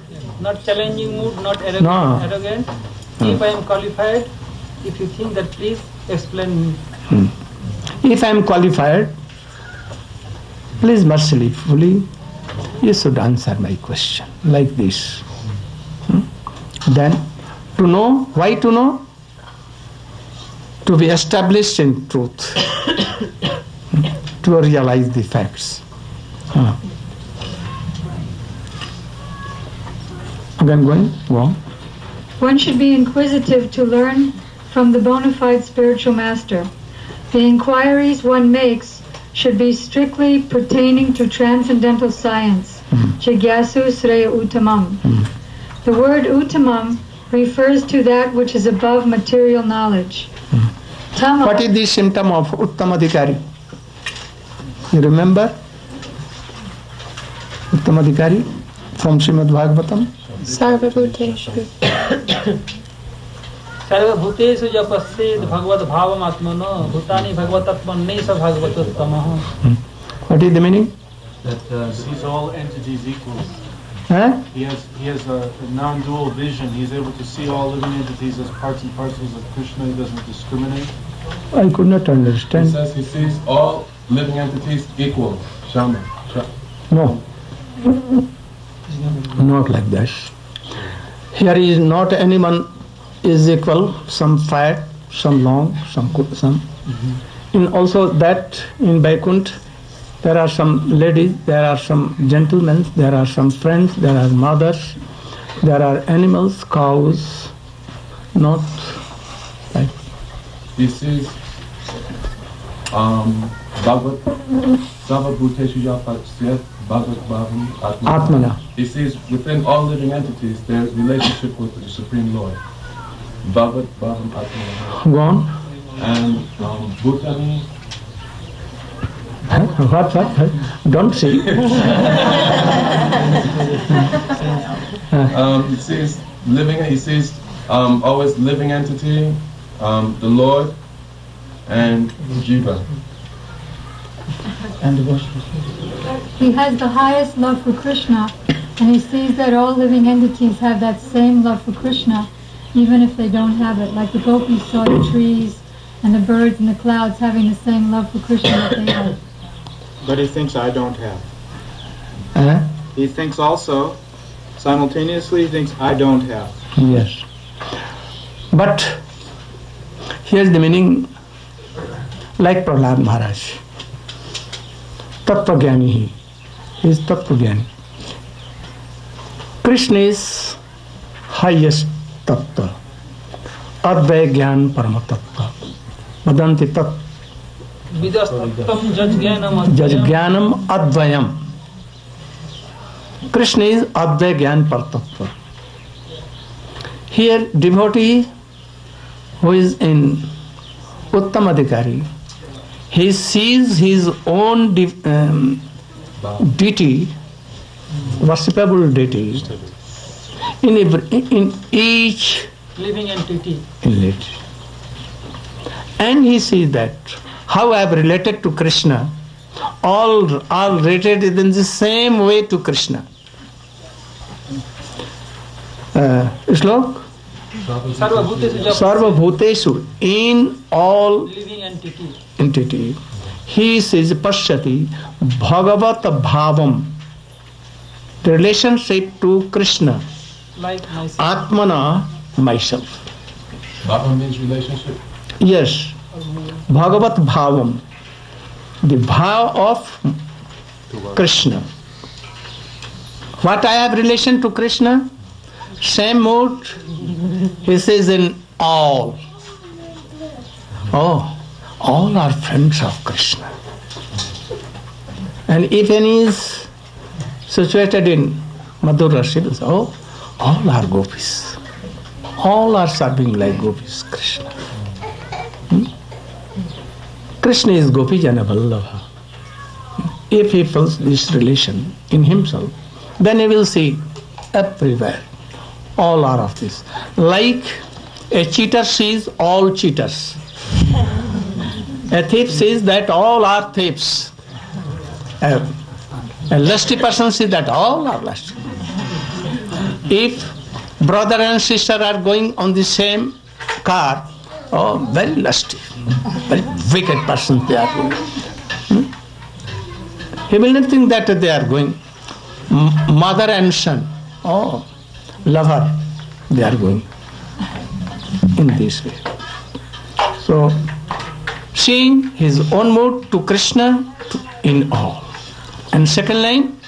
not challenging mood, not arrogant. No. arrogant. If I am qualified, if you think that, please explain me. If I am qualified, please mercifully, you should answer my question like this. Hmm? Then, to know, why to know? To be established in truth, Hmm? <coughs> to realize the facts. Huh. Again, going, go on. One should be inquisitive to learn from the bona fide spiritual master. The inquiries one makes should be strictly pertaining to transcendental science, mm-hmm. jigyasu sreya uttamam. Mm-hmm. The word uttamam refers to that which is above material knowledge. Mm-hmm. Tama, what is the symptom of uttamadikari? You remember? Uttamadikari from Srimad Bhagavatam? Sarvabhuteshu. सर्वभूतेषु य पश्येद भगवत भावमात्मन भूतानि भगवतत्मन्नै स भगवतोत्तमः What is the meaning? That uh, sees all entities equal. Huh? He has he has a, a non-dual vision. He's able to see all living entities as parts and parcels of Krishna. He doesn't discriminate. I could not He understand. says he sees all living entities equal. Shama. Sha- No. Not like that. Here is not anyone is equal, some fat, some long, some some. In also that in Vaikunt, there are some ladies, there are some gentlemen, there are some friends, there are mothers, there are animals, cows, not like He sees um, Bhagavad Sarvabhuteshu Bhagavad Bhavam Atmana. Atmana. He sees within all living entities their relationship with the Supreme Lord. Bhagat Bhavam Atmana. Go on. And um, Bhutani, Huh? What, what, what? Don't say. <laughs> um, he says living, he says um, always living entity, um, the Lord, and Jiva. And what? He has the highest love for Krishna, and he sees that all living entities have that same love for Krishna, even if they don't have it. Like the gopis saw the trees and the birds and the clouds having the same love for Krishna that they have. But he thinks I don't have. Huh? He thinks also, simultaneously, he thinks I don't have. Yes. But here's the meaning like Prahlad Maharaj. Tattvajnani he. He is Tattvajnani. Krishna is highest Tattva. Advaya Gyan Parama Tattva. Vadanti Tat Vidasttam jajnanam Jajjnanam Advayam. Krishna is Advaya Gyan Paratattva. Here, devotee who is in Uttam Adhikari, he sees his own de- um, deity, worshipable deity, in, every, in each living entity. inlet. And he sees that how I have related to Krishna, all are related in the same way to Krishna. Uh, Shlok? Sarvabhuteshu jab in all living entity. entity, he says Pashyati Bhagavat Bhavam, the relationship to Krishna, Like myself. Atmana, myself. Bhava means relationship. Yes, Bhagavat Bhavam, the bhav of Krishna. What I have relation to Krishna? Same mood, he says in all. Oh, all are friends of Krishna. And if any is situated in Madhura Shiva, oh, all are gopis. All are serving like gopis, Krishna. Hmm? Krishna is Gopi Jana. If he feels this relation in himself, then he will see everywhere. All are of this. Like a cheater sees all cheaters. A thief sees that all are thieves. A, a lusty person sees that all are lusty. If brother and sister are going on the same car, oh, very lusty, very wicked person they are. Hmm? He will not think that they are going. M- mother and son, oh, lover, they are going in this way. So, seeing his own mood to Krishna to, in all. And second line,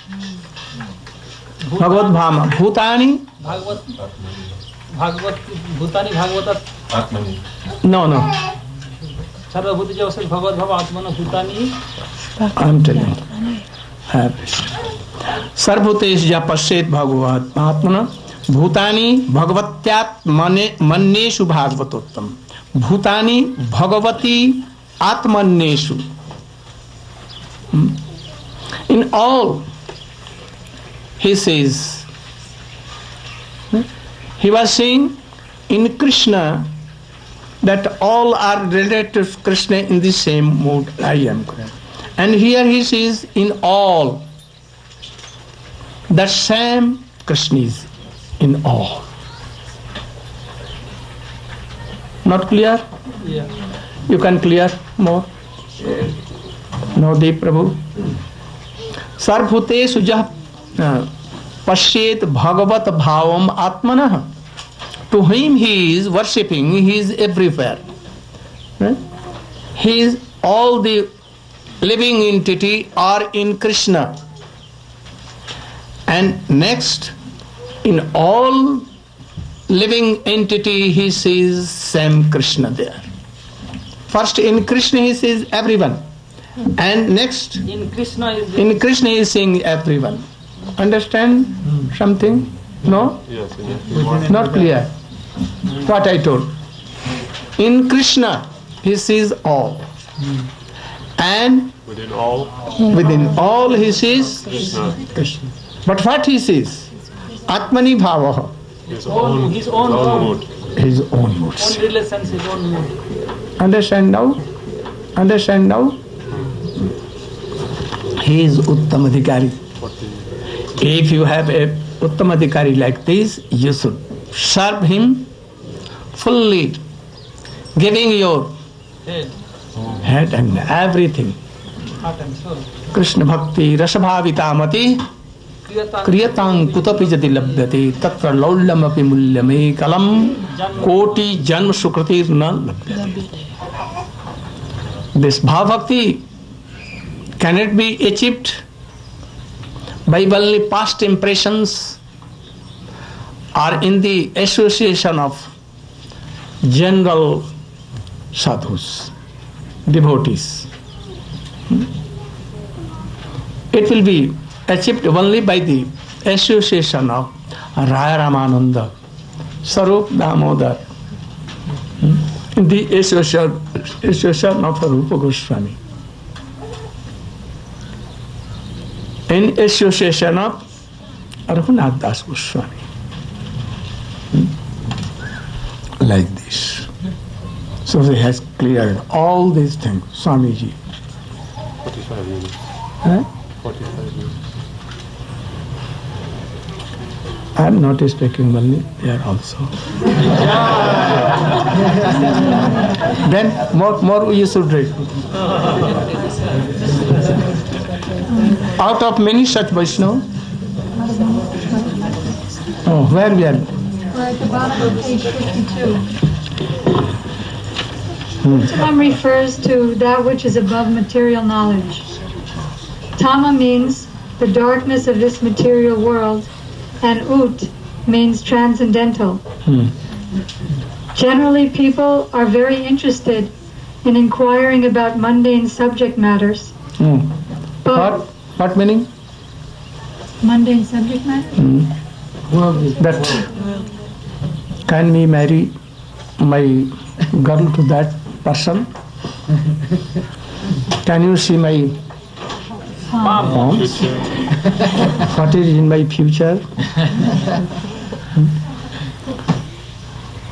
भगवत भाम। भूतानी? भागवत भागवत भूतानी Bhagavat no no सर्वभूत जो से भगवत भाव आत्मन भूतानी। I am telling सर्वभूतेश जा पश्चेत भगवत आत्मन। भूतानी भगवत्यात्मने मन्नेषु भागवतोत्तम। भूतानी भगवती आत्मन्नेषु in hmm. All he says, he was saying in Krishna that all are related to Krishna in the same mood I am. And here he says in all, that same Krishna is in all. Not clear? Yeah. You can clear more? No, Deep Prabhu. Sarvabhuteshu jah पश्येत भगवत भावम आत्मन। To him he is worshipping he is everywhere he is all the living entity are in Krishna and next in all living entity he sees same Krishna there first in Krishna he sees every and next in Krishna in Krishna he understand something no Yes, in everyone. not clear What I told. In Krishna, he sees all. And Within all, within all he sees Krishna, Krishna. But what he sees? Atmani bhavaha, his Own- own, his own mood. his own moods. Own relations, his own mood. Understand now? Understand now? He is Uttam Adhikari. If you have a Uttam Adhikari like this, you should serve him fully, giving your Head, head and everything. भक्ति रसभाविता मति Kriyata- क्रियतां कुतपि यदि लभ्यते तत्र लौल्यमपि मूल्यमेकलं कोटि जन्म सुकृतिर्न लभ्यते This bhava bhakti cannot be achieved by only past impressions are in the association of general sadhus, devotees. It will be achieved only by the association of Raya Ramananda, Swarup Damodar, hmm, the association, association of Rupa Goswami, in association of Raghunath Das Goswami. Hmm, Like this. So he has cleared all these things, Swamiji. 45 minutes. Huh? 45 minutes. I am not speaking only there also. <laughs> then more, more you should read. Out of many such Vaishnava. Oh, where we are? We're at the bottom of page 52. Uttamam refers to that which is above material knowledge. Tama means the darkness of this material world, and Ut means transcendental. Generally, people are very interested in inquiring about mundane subject matters, Hmm. but What? What meaning? mundane subject matters? Hmm. That can we marry my girl to that person? Can you see my palms? What is in my future?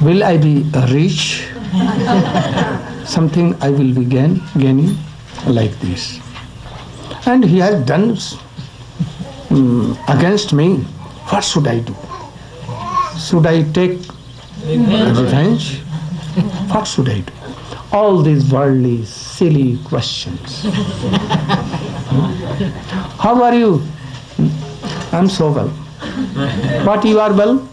Will I be rich? <laughs> Something I will be gain, gaining like this. And he has done mm, against me. What should I do? Should I take revenge? What should I do? All these worldly, silly questions. How are you? I'm so well. What you are well?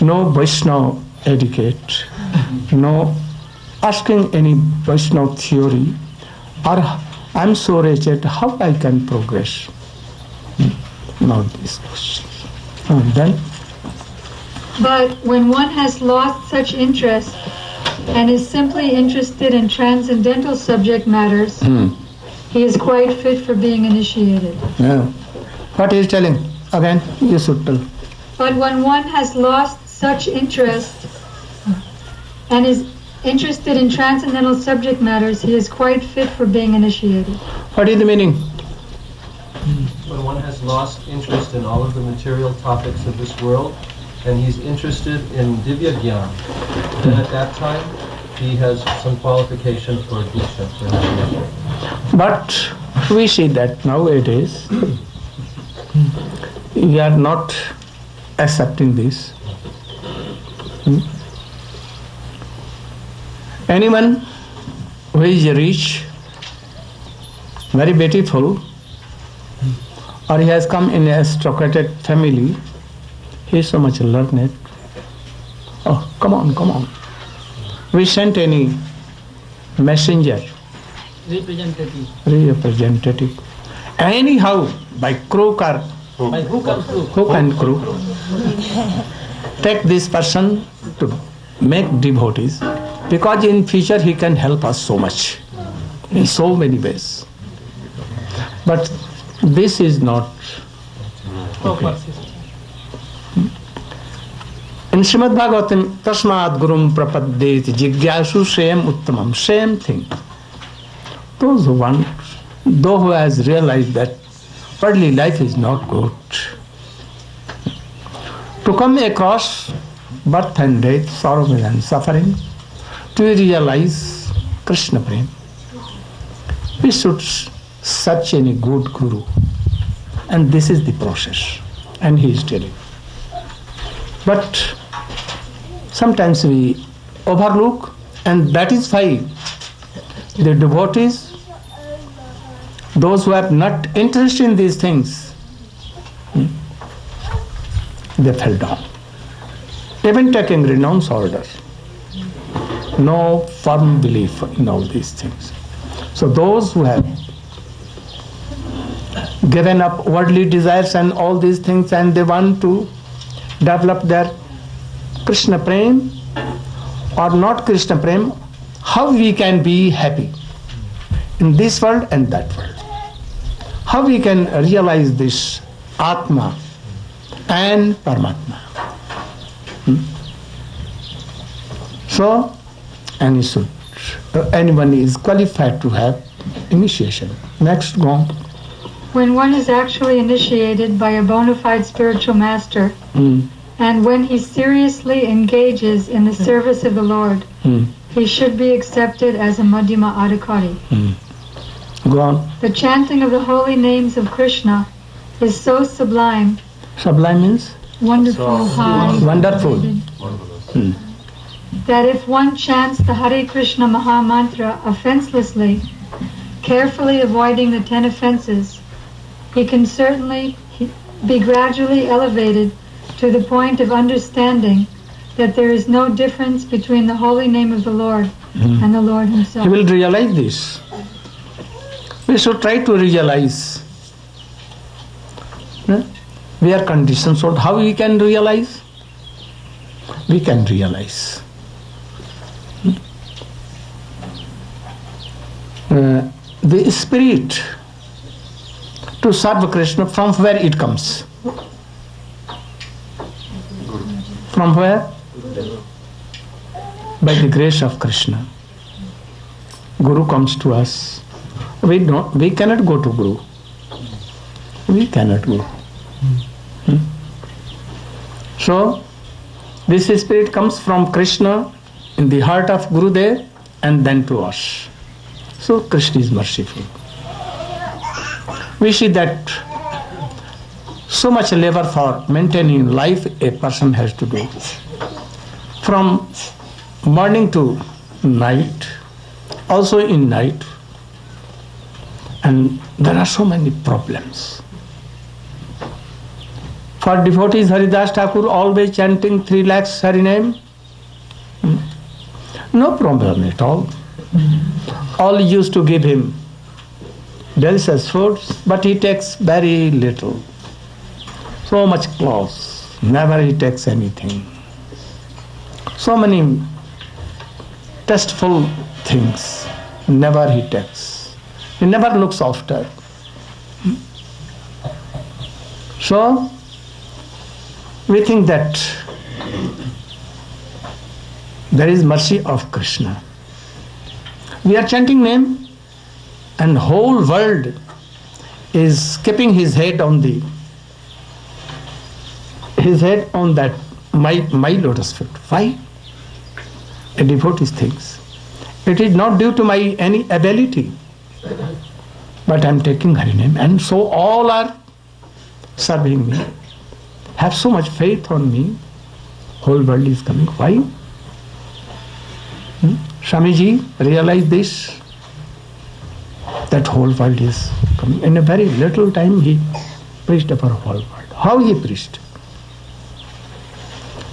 No Vaishnava etiquette, no asking any Vaishnava theory, or I'm so wretched, how I can progress? Hmm, not these questions. And then But when one has lost such interest and is simply interested in transcendental subject matters, hmm. he is quite fit for being initiated. Yeah. What is telling? Again, you should tell. But when one has lost such interest and is interested in transcendental subject matters, he is quite fit for being initiated. What is the meaning? When one has lost interest in all of the material topics of this world, and he's interested in Divya Gyan, then at that time he has some qualification for Diksha, for initiation. But we see that nowadays we are not accepting this. Hmm? Anyone who is rich, very beautiful, or he has come in a aristocratic family, he is so much learned. Oh, come on, come on. We sent any messenger representative. representative. Anyhow, by crook or By hook and crook. hook and crook, take this person to make devotees because in future he can help us so much in so many ways. But this is not Okay. In Srimad Bhagavatam, Tasmad Gurum Prapaddeti Jigyasu Shem Uttamam, same thing. Those who want, those who has realized that worldly life is not good, to come across birth and death, sorrow and suffering, to realize Krishna Prem, we should search any good guru. And this is the process. And he is telling. But sometimes we overlook, and that is why the devotees, those who are not interested in these things, hmm, they fell down. Even taking renounce order, no firm belief in all these things. So those who have given up worldly desires and all these things and they want to develop their Krishna Prem or not Krishna Prem, how we can be happy in this world and that world. How we can realize this Atma and Paramatma. Hmm? So, any should, uh, anyone is qualified to have initiation. Next, go on. When one is actually initiated by a bona fide spiritual master, Hmm. and when he seriously engages in the service of the Lord, Hmm. he should be accepted as a Madhyama Adhikari. Go on. The chanting of the holy names of Krishna is so sublime, Sublime means wonderful, high, wonderful. Hmm. That if one chants the Hare Krishna Maha Mantra offenselessly, carefully avoiding the ten offenses, he can certainly be gradually elevated to the point of understanding that there is no difference between the holy name of the Lord hmm. and the Lord Himself. He will realize this. We should try to realize. Hmm? Huh? We are conditioned, so how we can realize? We can realize. Uh, the spirit to serve Krishna from where it comes? From where? By the grace of Krishna. Guru comes to us. We don't. We cannot go to Guru. We cannot go. Hmm? So, this spirit comes from Krishna in the heart of Gurudev and then to us. So, Krishna is merciful. We see that so much labor for maintaining life a person has to do. From morning to night, also in night, and there are so many problems. For devotees, Haridas Thakur always chanting three lakhs Hari name. Hmm? No problem at all. All used to give him delicious foods, but he takes very little. So much clothes, never he takes anything. So many tasteful things, never he takes. He never looks after. So, we think that there is mercy of Krishna. We are chanting name and whole world is keeping his head on the his head on that my my lotus feet. Why? A devotee thinks. It is not due to my any ability. But I am taking Hari name and so all are serving me. Have so much faith on me. Whole world is coming. Why? Swamiji realized this that whole world is coming. In a very little time he preached for whole world. How he preached?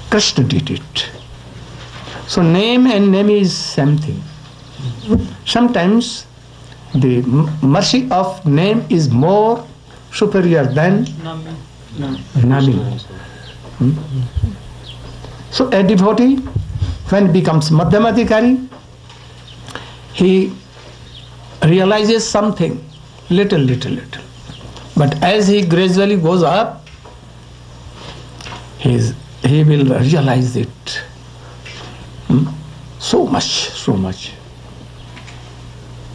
Krishna did it. So name and name is same thing. Sometimes the mercy of name is more superior than nami. Hmm? So a devotee, when he becomes Madhyamadikari, he realizes something, little, little, little. But as he gradually goes up, his, he will realize it. Hmm? So much, so much.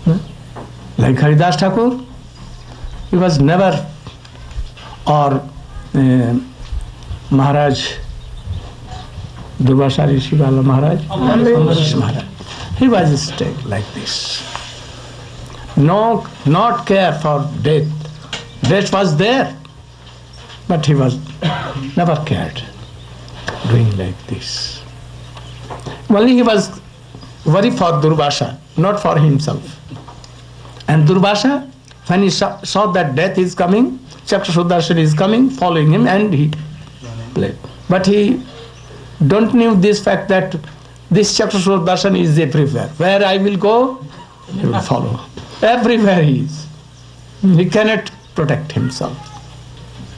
Hmm? Like Haridas Thakur, he was never, or uh, Maharaj, Durvasa Rishi Bala Maharaj, Maharaj. He was stayed like this. No, not care for death. Death was there, but he was <coughs> never cared doing like this. Only he was worried for Durvasa, not for himself. And Durvasa, when he saw, saw that death is coming, Chakrasudarshan is coming, following him, and he fled. But he don't knew this fact that this Chakrasudarshan is everywhere. Where I will go, he will follow. Everywhere he is. He cannot protect himself.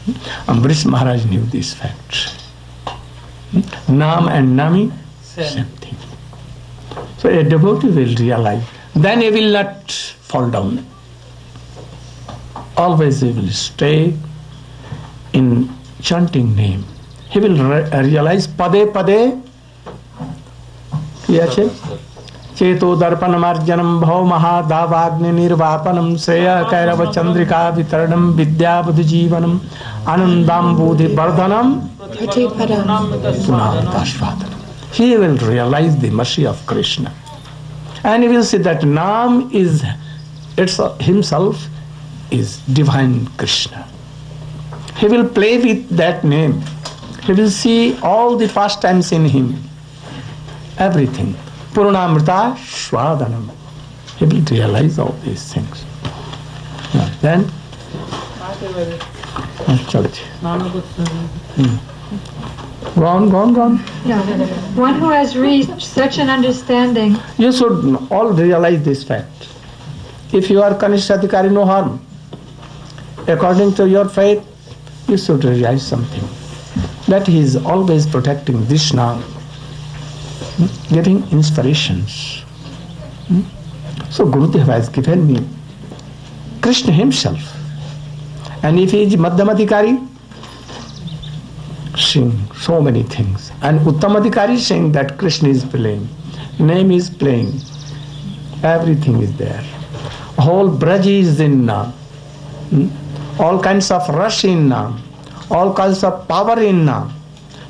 Hmm? Ambrish Maharaj knew this fact. Hmm? Nam and Nami, same thing. So a devotee will realize. Then he will not fall down. Always he will stay in chanting name. He will re- realize pade pade কি আছে चेतो दर्पण मार्जनम भव महादावाग्नि निर्वापनम श्रेय कैरव चंद्रिका वितरणम विद्या बुद्धि जीवनम आनंदाम्बुधि वर्धनम Punavadasvadanam. He will realize the mercy of Krishna. And he will see that Nam is it's himself is divine Krishna. He will play with that name. He will see all the pastimes in him. everything. Purnamrita swadhanam. He will realize all these things. Yeah. Then? Hmm. Go Gone. Yeah. One who has reached such an understanding. You should all realize this fact. If you are Kanishtadhikari, no harm. According to your faith, you should realize something. That he is always protecting Vishnu giving inspirations. Hmm? So Gurudev has given me Krishna himself. And if he is Madhyamadikari, sing so many things. And Uttamadikari saying that Krishna is playing, name is playing, everything is there. Whole Braj is in Nam. Hmm? All kinds of rush in Nam. All kinds of power in Nam.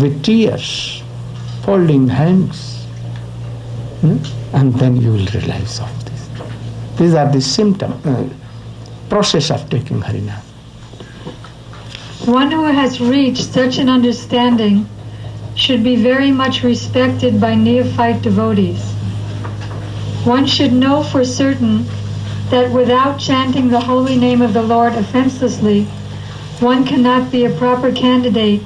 with tears, folding hands, hmm? and then you will realize of this. These are the symptoms, uh, process of taking Harinam. One who has reached such an understanding should be very much respected by neophyte devotees. One should know for certain that without chanting the holy name of the Lord offenselessly, one cannot be a proper candidate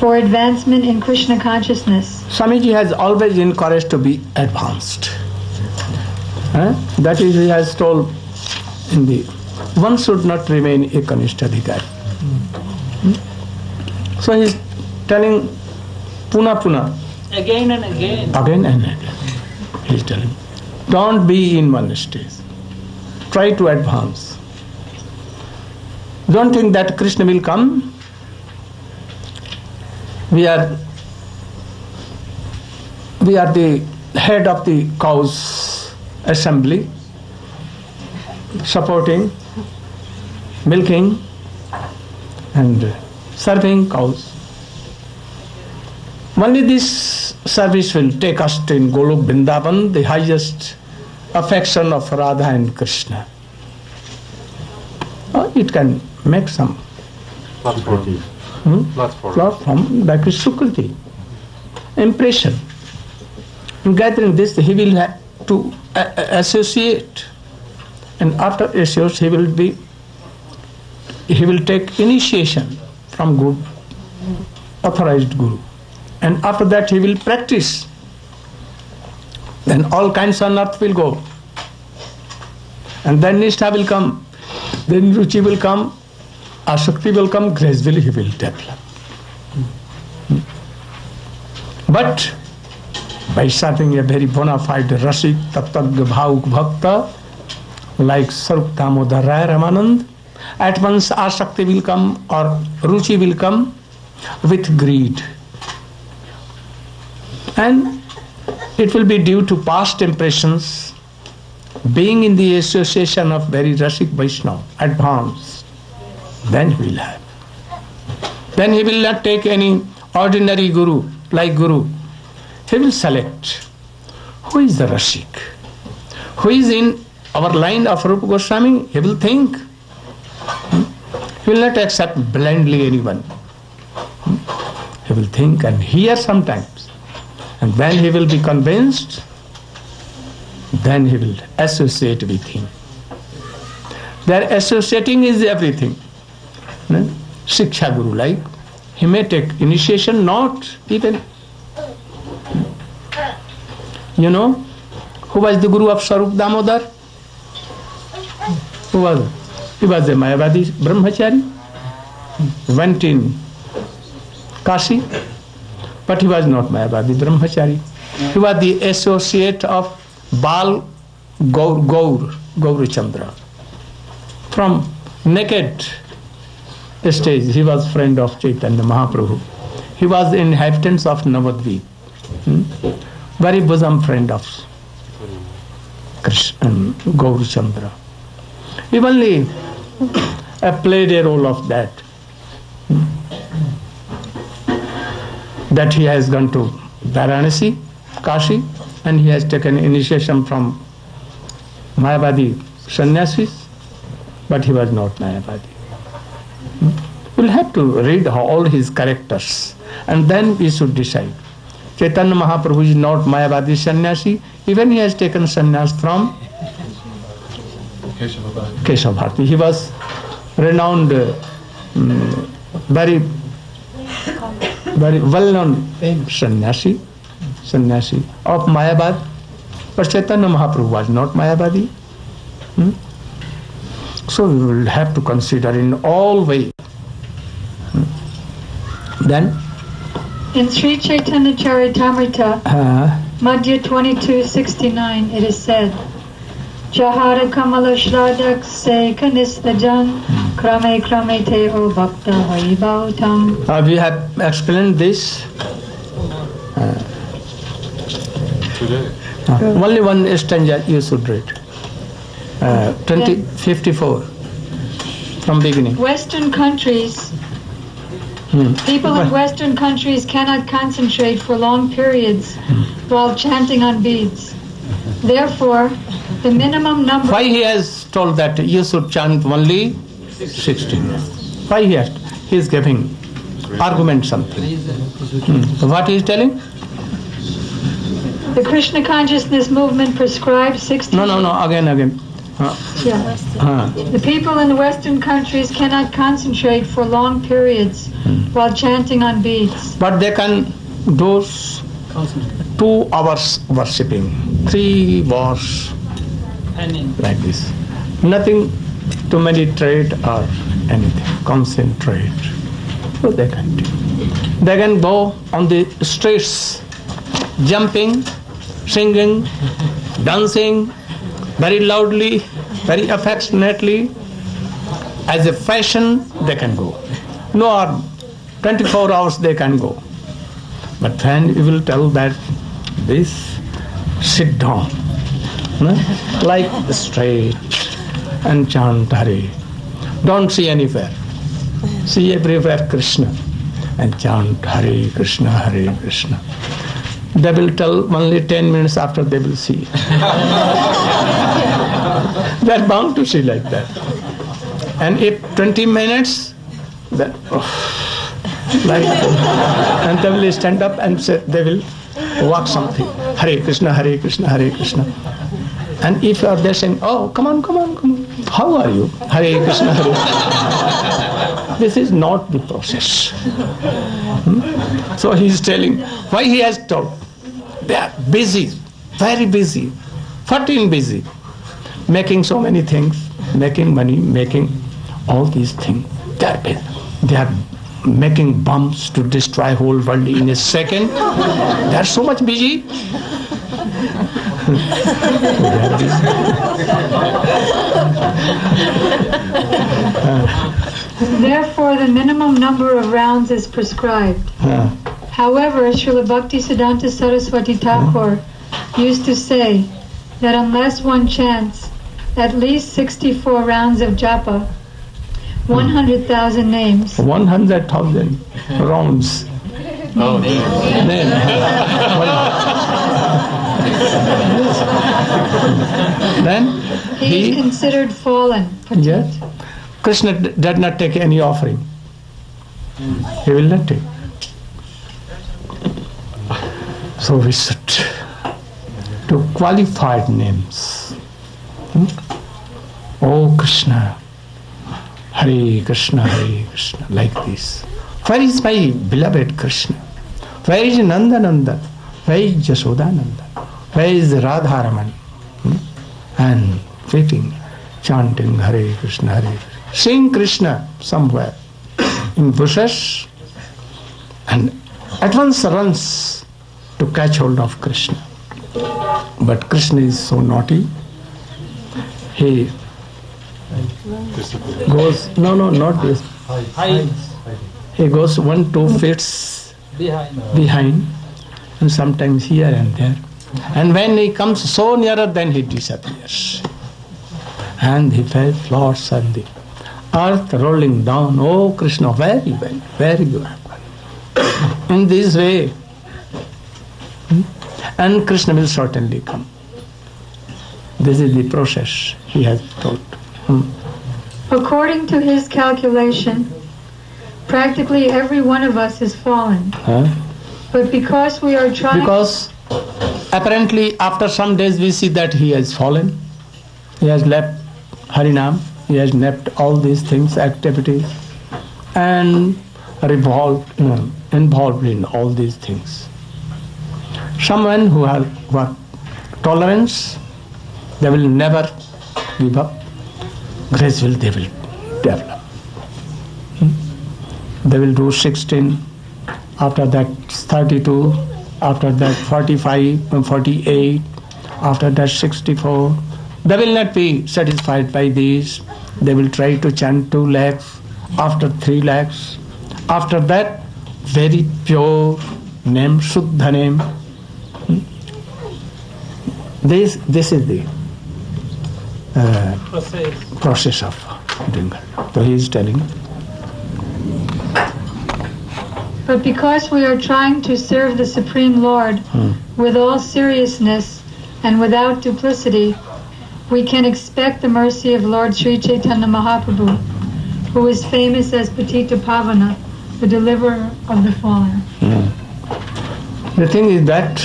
for advancement in Krishna consciousness. Swamiji has always encouraged to be advanced. Huh? That is, he has told in the one should not remain a Kanishtadhikari. Hmm? So he is telling Puna Puna, Again and again. again and again. He is telling, don't be in one stage. Try to advance. Don't think that Krishna will come. We are we are the head of the cows assembly, supporting, milking, and serving cows. Only this service will take us to in Golok Vrindavan, the highest affection of Radha and Krishna. Uh, it can make some. Hmm, Platform. platform like a Sukriti, impression. In gathering this, he will have to associate, and after associate, he will be he will take initiation from good authorized guru. And after that he will practice. Then all kinds of earth will go. And then Nishtha will come. Then Ruchi will come. Asakti will come gradually he will develop but वैसा thing a very bona fide rasika तत्ज्ञ bhavuk bhakta like Swarup Damodar Rai Ramanand at once asakti will come or ruchi will come with greed and it will be due to past impressions being in the association of very rasika Vaishnava advance then he will have. Then he will not take any ordinary guru, like guru. He will select who is the Rasik, who is in our line of Rupa Goswami, he will think. He will not accept blindly anyone. He will think and hear sometimes. And when he will be convinced, then he will associate with him. Their associating is everything. No? Shiksha Guru like. He may take initiation, not even. You know, who was the Guru of Sarup Damodar? Who was? He was a Mayavadi brahmachari. Went in Kashi, but he was not Mayavadi brahmachari. He was the associate of Bal Gaur, Gaur, Gaurachandra. From naked stage, he was friend of Chaitanya Mahaprabhu. He was inhabitants of Navadvip. Hmm? Very bosom friend of Krishna, um, Gaurachandra. He only uh, <coughs> played a role of that. That he has gone to Varanasi, Kashi, and he has taken initiation from Mayavadi sannyasis, but he was not Mayavadi. We'll have to read all his characters and then we should decide. Chaitanya Mahaprabhu is not Mayavadi sannyasi, even he has taken sannyas from Kesabharati. He was renowned, uh, very, very well-known sannyasi, sannyasi of Mayavad. But Chaitanya Mahaprabhu was not Mayavadi. Hmm? So we will have to consider in all ways. Then, In Sri Chaitanya Charitamrita, uh, Madhya 2269, it is said, Jahara Kamala Shradak Se Kanistajan Krame Krame Te O Bhakta Vaibhautam. uh, we have explained this. Today. Uh, only one stanza you should read. Uh, 20, 54 from beginning. Western countries, Hmm. people in Western countries cannot concentrate for long periods while chanting on beads. Therefore, the minimum number. Why he has told that you should chant only 16? Why he has? He is giving argument something. Hmm. What he is telling? The Krishna consciousness movement prescribes 16. No, no, no. Again, again. Yeah. uh, The people in the Western countries cannot concentrate for long periods while chanting on beads. but they can do two hours worshipping, three hours like this. Nothing to meditate or anything. Concentrate. So they can do. They can go on the streets, jumping, singing, dancing very loudly, very affectionately. As a fashion, they can go. No harm. 24 hours they can go. But when you will tell that this, sit down, no? like straight and chant Hare. Don't see anywhere. See everywhere Krishna and chant Hare Krishna, Hare Krishna. They will tell only 10 minutes after they will see. <laughs> they are bound to see like that. And if 20 minutes, then, oh, like, and they will stand up and say, they will walk something. Hare Krishna, Hare Krishna, Hare Krishna. And if you are there saying, oh, come on, come on, come on. How are you? Hare Krishna, Hare Krishna. This is not the process. Hmm? So he is telling why he has told. They are busy, very busy, 14 busy, making so many things, making money, making all these things. They are. They are making bombs to destroy whole world in a second. They are so much busy. They are busy. Therefore, the minimum number of rounds is prescribed. Uh, However, Srila Bhakti Siddhanta Saraswati Thakur used to say that unless one chants at least 64 rounds of japa, 100,000 names, 100,000 rounds. Then, <laughs> then he he, considered fallen. yes, Krishna did not take any offering. He will not take. So we should to qualified names. Hmm? Oh Krishna, Hare Krishna, Hare Krishna, like this. Where is my beloved Krishna? Where is Nanda Nanda? Where is Jashoda Nanda? Where is Radharaman? And waiting, chanting Hare Krishna, Hare Krishna. Seeing Krishna somewhere in bushes and at once runs to catch hold of Krishna. But Krishna is so naughty. He goes, no, no, not this. He goes one, two feet behind. behind and sometimes here and there. And when he comes so nearer, then he disappears. And he felt floors and earth rolling down. Oh Krishna, where you went? Where you gone? In this way. And Krishna will certainly come. This is the process he has told. Hmm. According to his calculation, practically every one of us is fallen. Huh? But because we are trying Because apparently after some days we see that he has fallen. He has left Harinam, he has left all these things, activities, and revolved, you know, involved in all these things. Someone who has what tolerance, they will never give up. Gradually they will develop. Hmm? They will do 16, after that 32, after that 45, uh, 48, after that 64. They will not be satisfied by these. They will try to chant 2 lakhs, after 3 lakhs. After that, very pure name, Shuddha name. This, this is the uh, Process. process of doing it. So he is telling. But because we are trying to serve the Supreme Lord hmm. with all seriousness and without duplicity, we can expect the mercy of Lord Sri Chaitanya Mahaprabhu, who is famous as Patita Pavana, the deliverer of the fallen. Hmm. The thing is that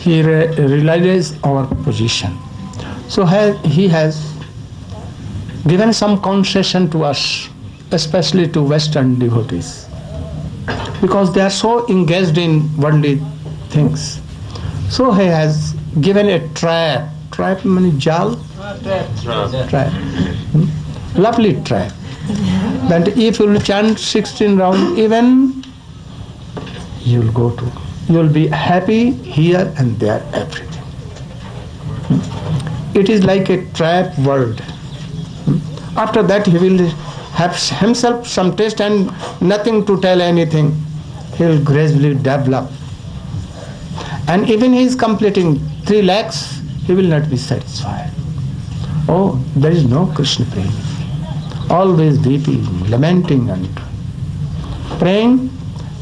he re- realizes our position. So ha- he has given some concession to us, especially to Western devotees, because they are so engaged in worldly things. So he has given a trap. Trap means jal? Trap. Hmm? Lovely trap. That if you will chant 16 rounds, even you will go to. You will be happy here and there, everything. Hmm? It is like a trap world. Hmm? After that, he will have himself some taste and nothing to tell anything He will gradually develop. And even he is completing three lakhs, he will not be satisfied. Oh, there is no Krishna praying. Always weeping, lamenting, and praying.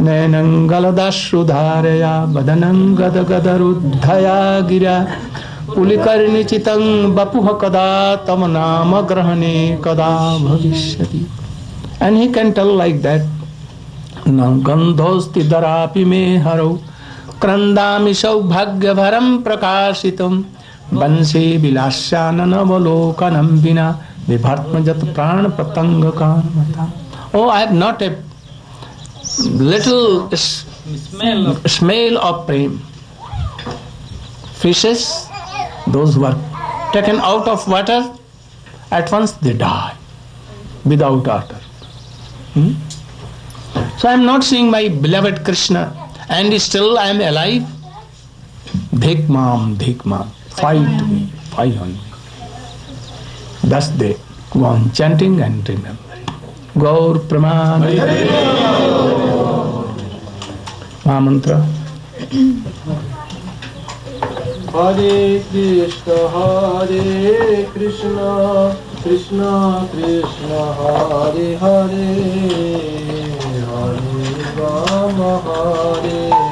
नैनङ्गलदाश्रुधारया वदनङ्गदगदरुद्धया गिरा पुलिकर्णिचितं वपुः कदा तम नाम ग्रहणे कदा भविष्यति And he can tell like that. न गंधोस्ति दरापि मे हरौ। क्रन्दामि सौभाग्यभरं प्रकाशितं वंशे विलास्याननवलोकनं विना विभर्त्मजत प्राण पतंग कामता ओ I have not a little smell of prem fishes those were taken out of water at once they die without water So I am not seeing my beloved Krishna, and still I am alive. Dhik mam, fight me, fight on me. Thus they go on chanting and remembering. Gaur Praman. Mahamantra. Hare Krishna, Hare Krishna, Krishna Krishna, Hare Hare, Hare Rama,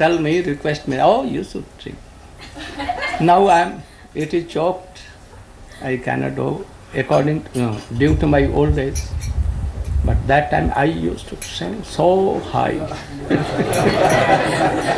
tell me, request me, oh, you should drink. now I am, it is choked. I cannot do according to, due to my old age. But that time I used to sing so high. <laughs>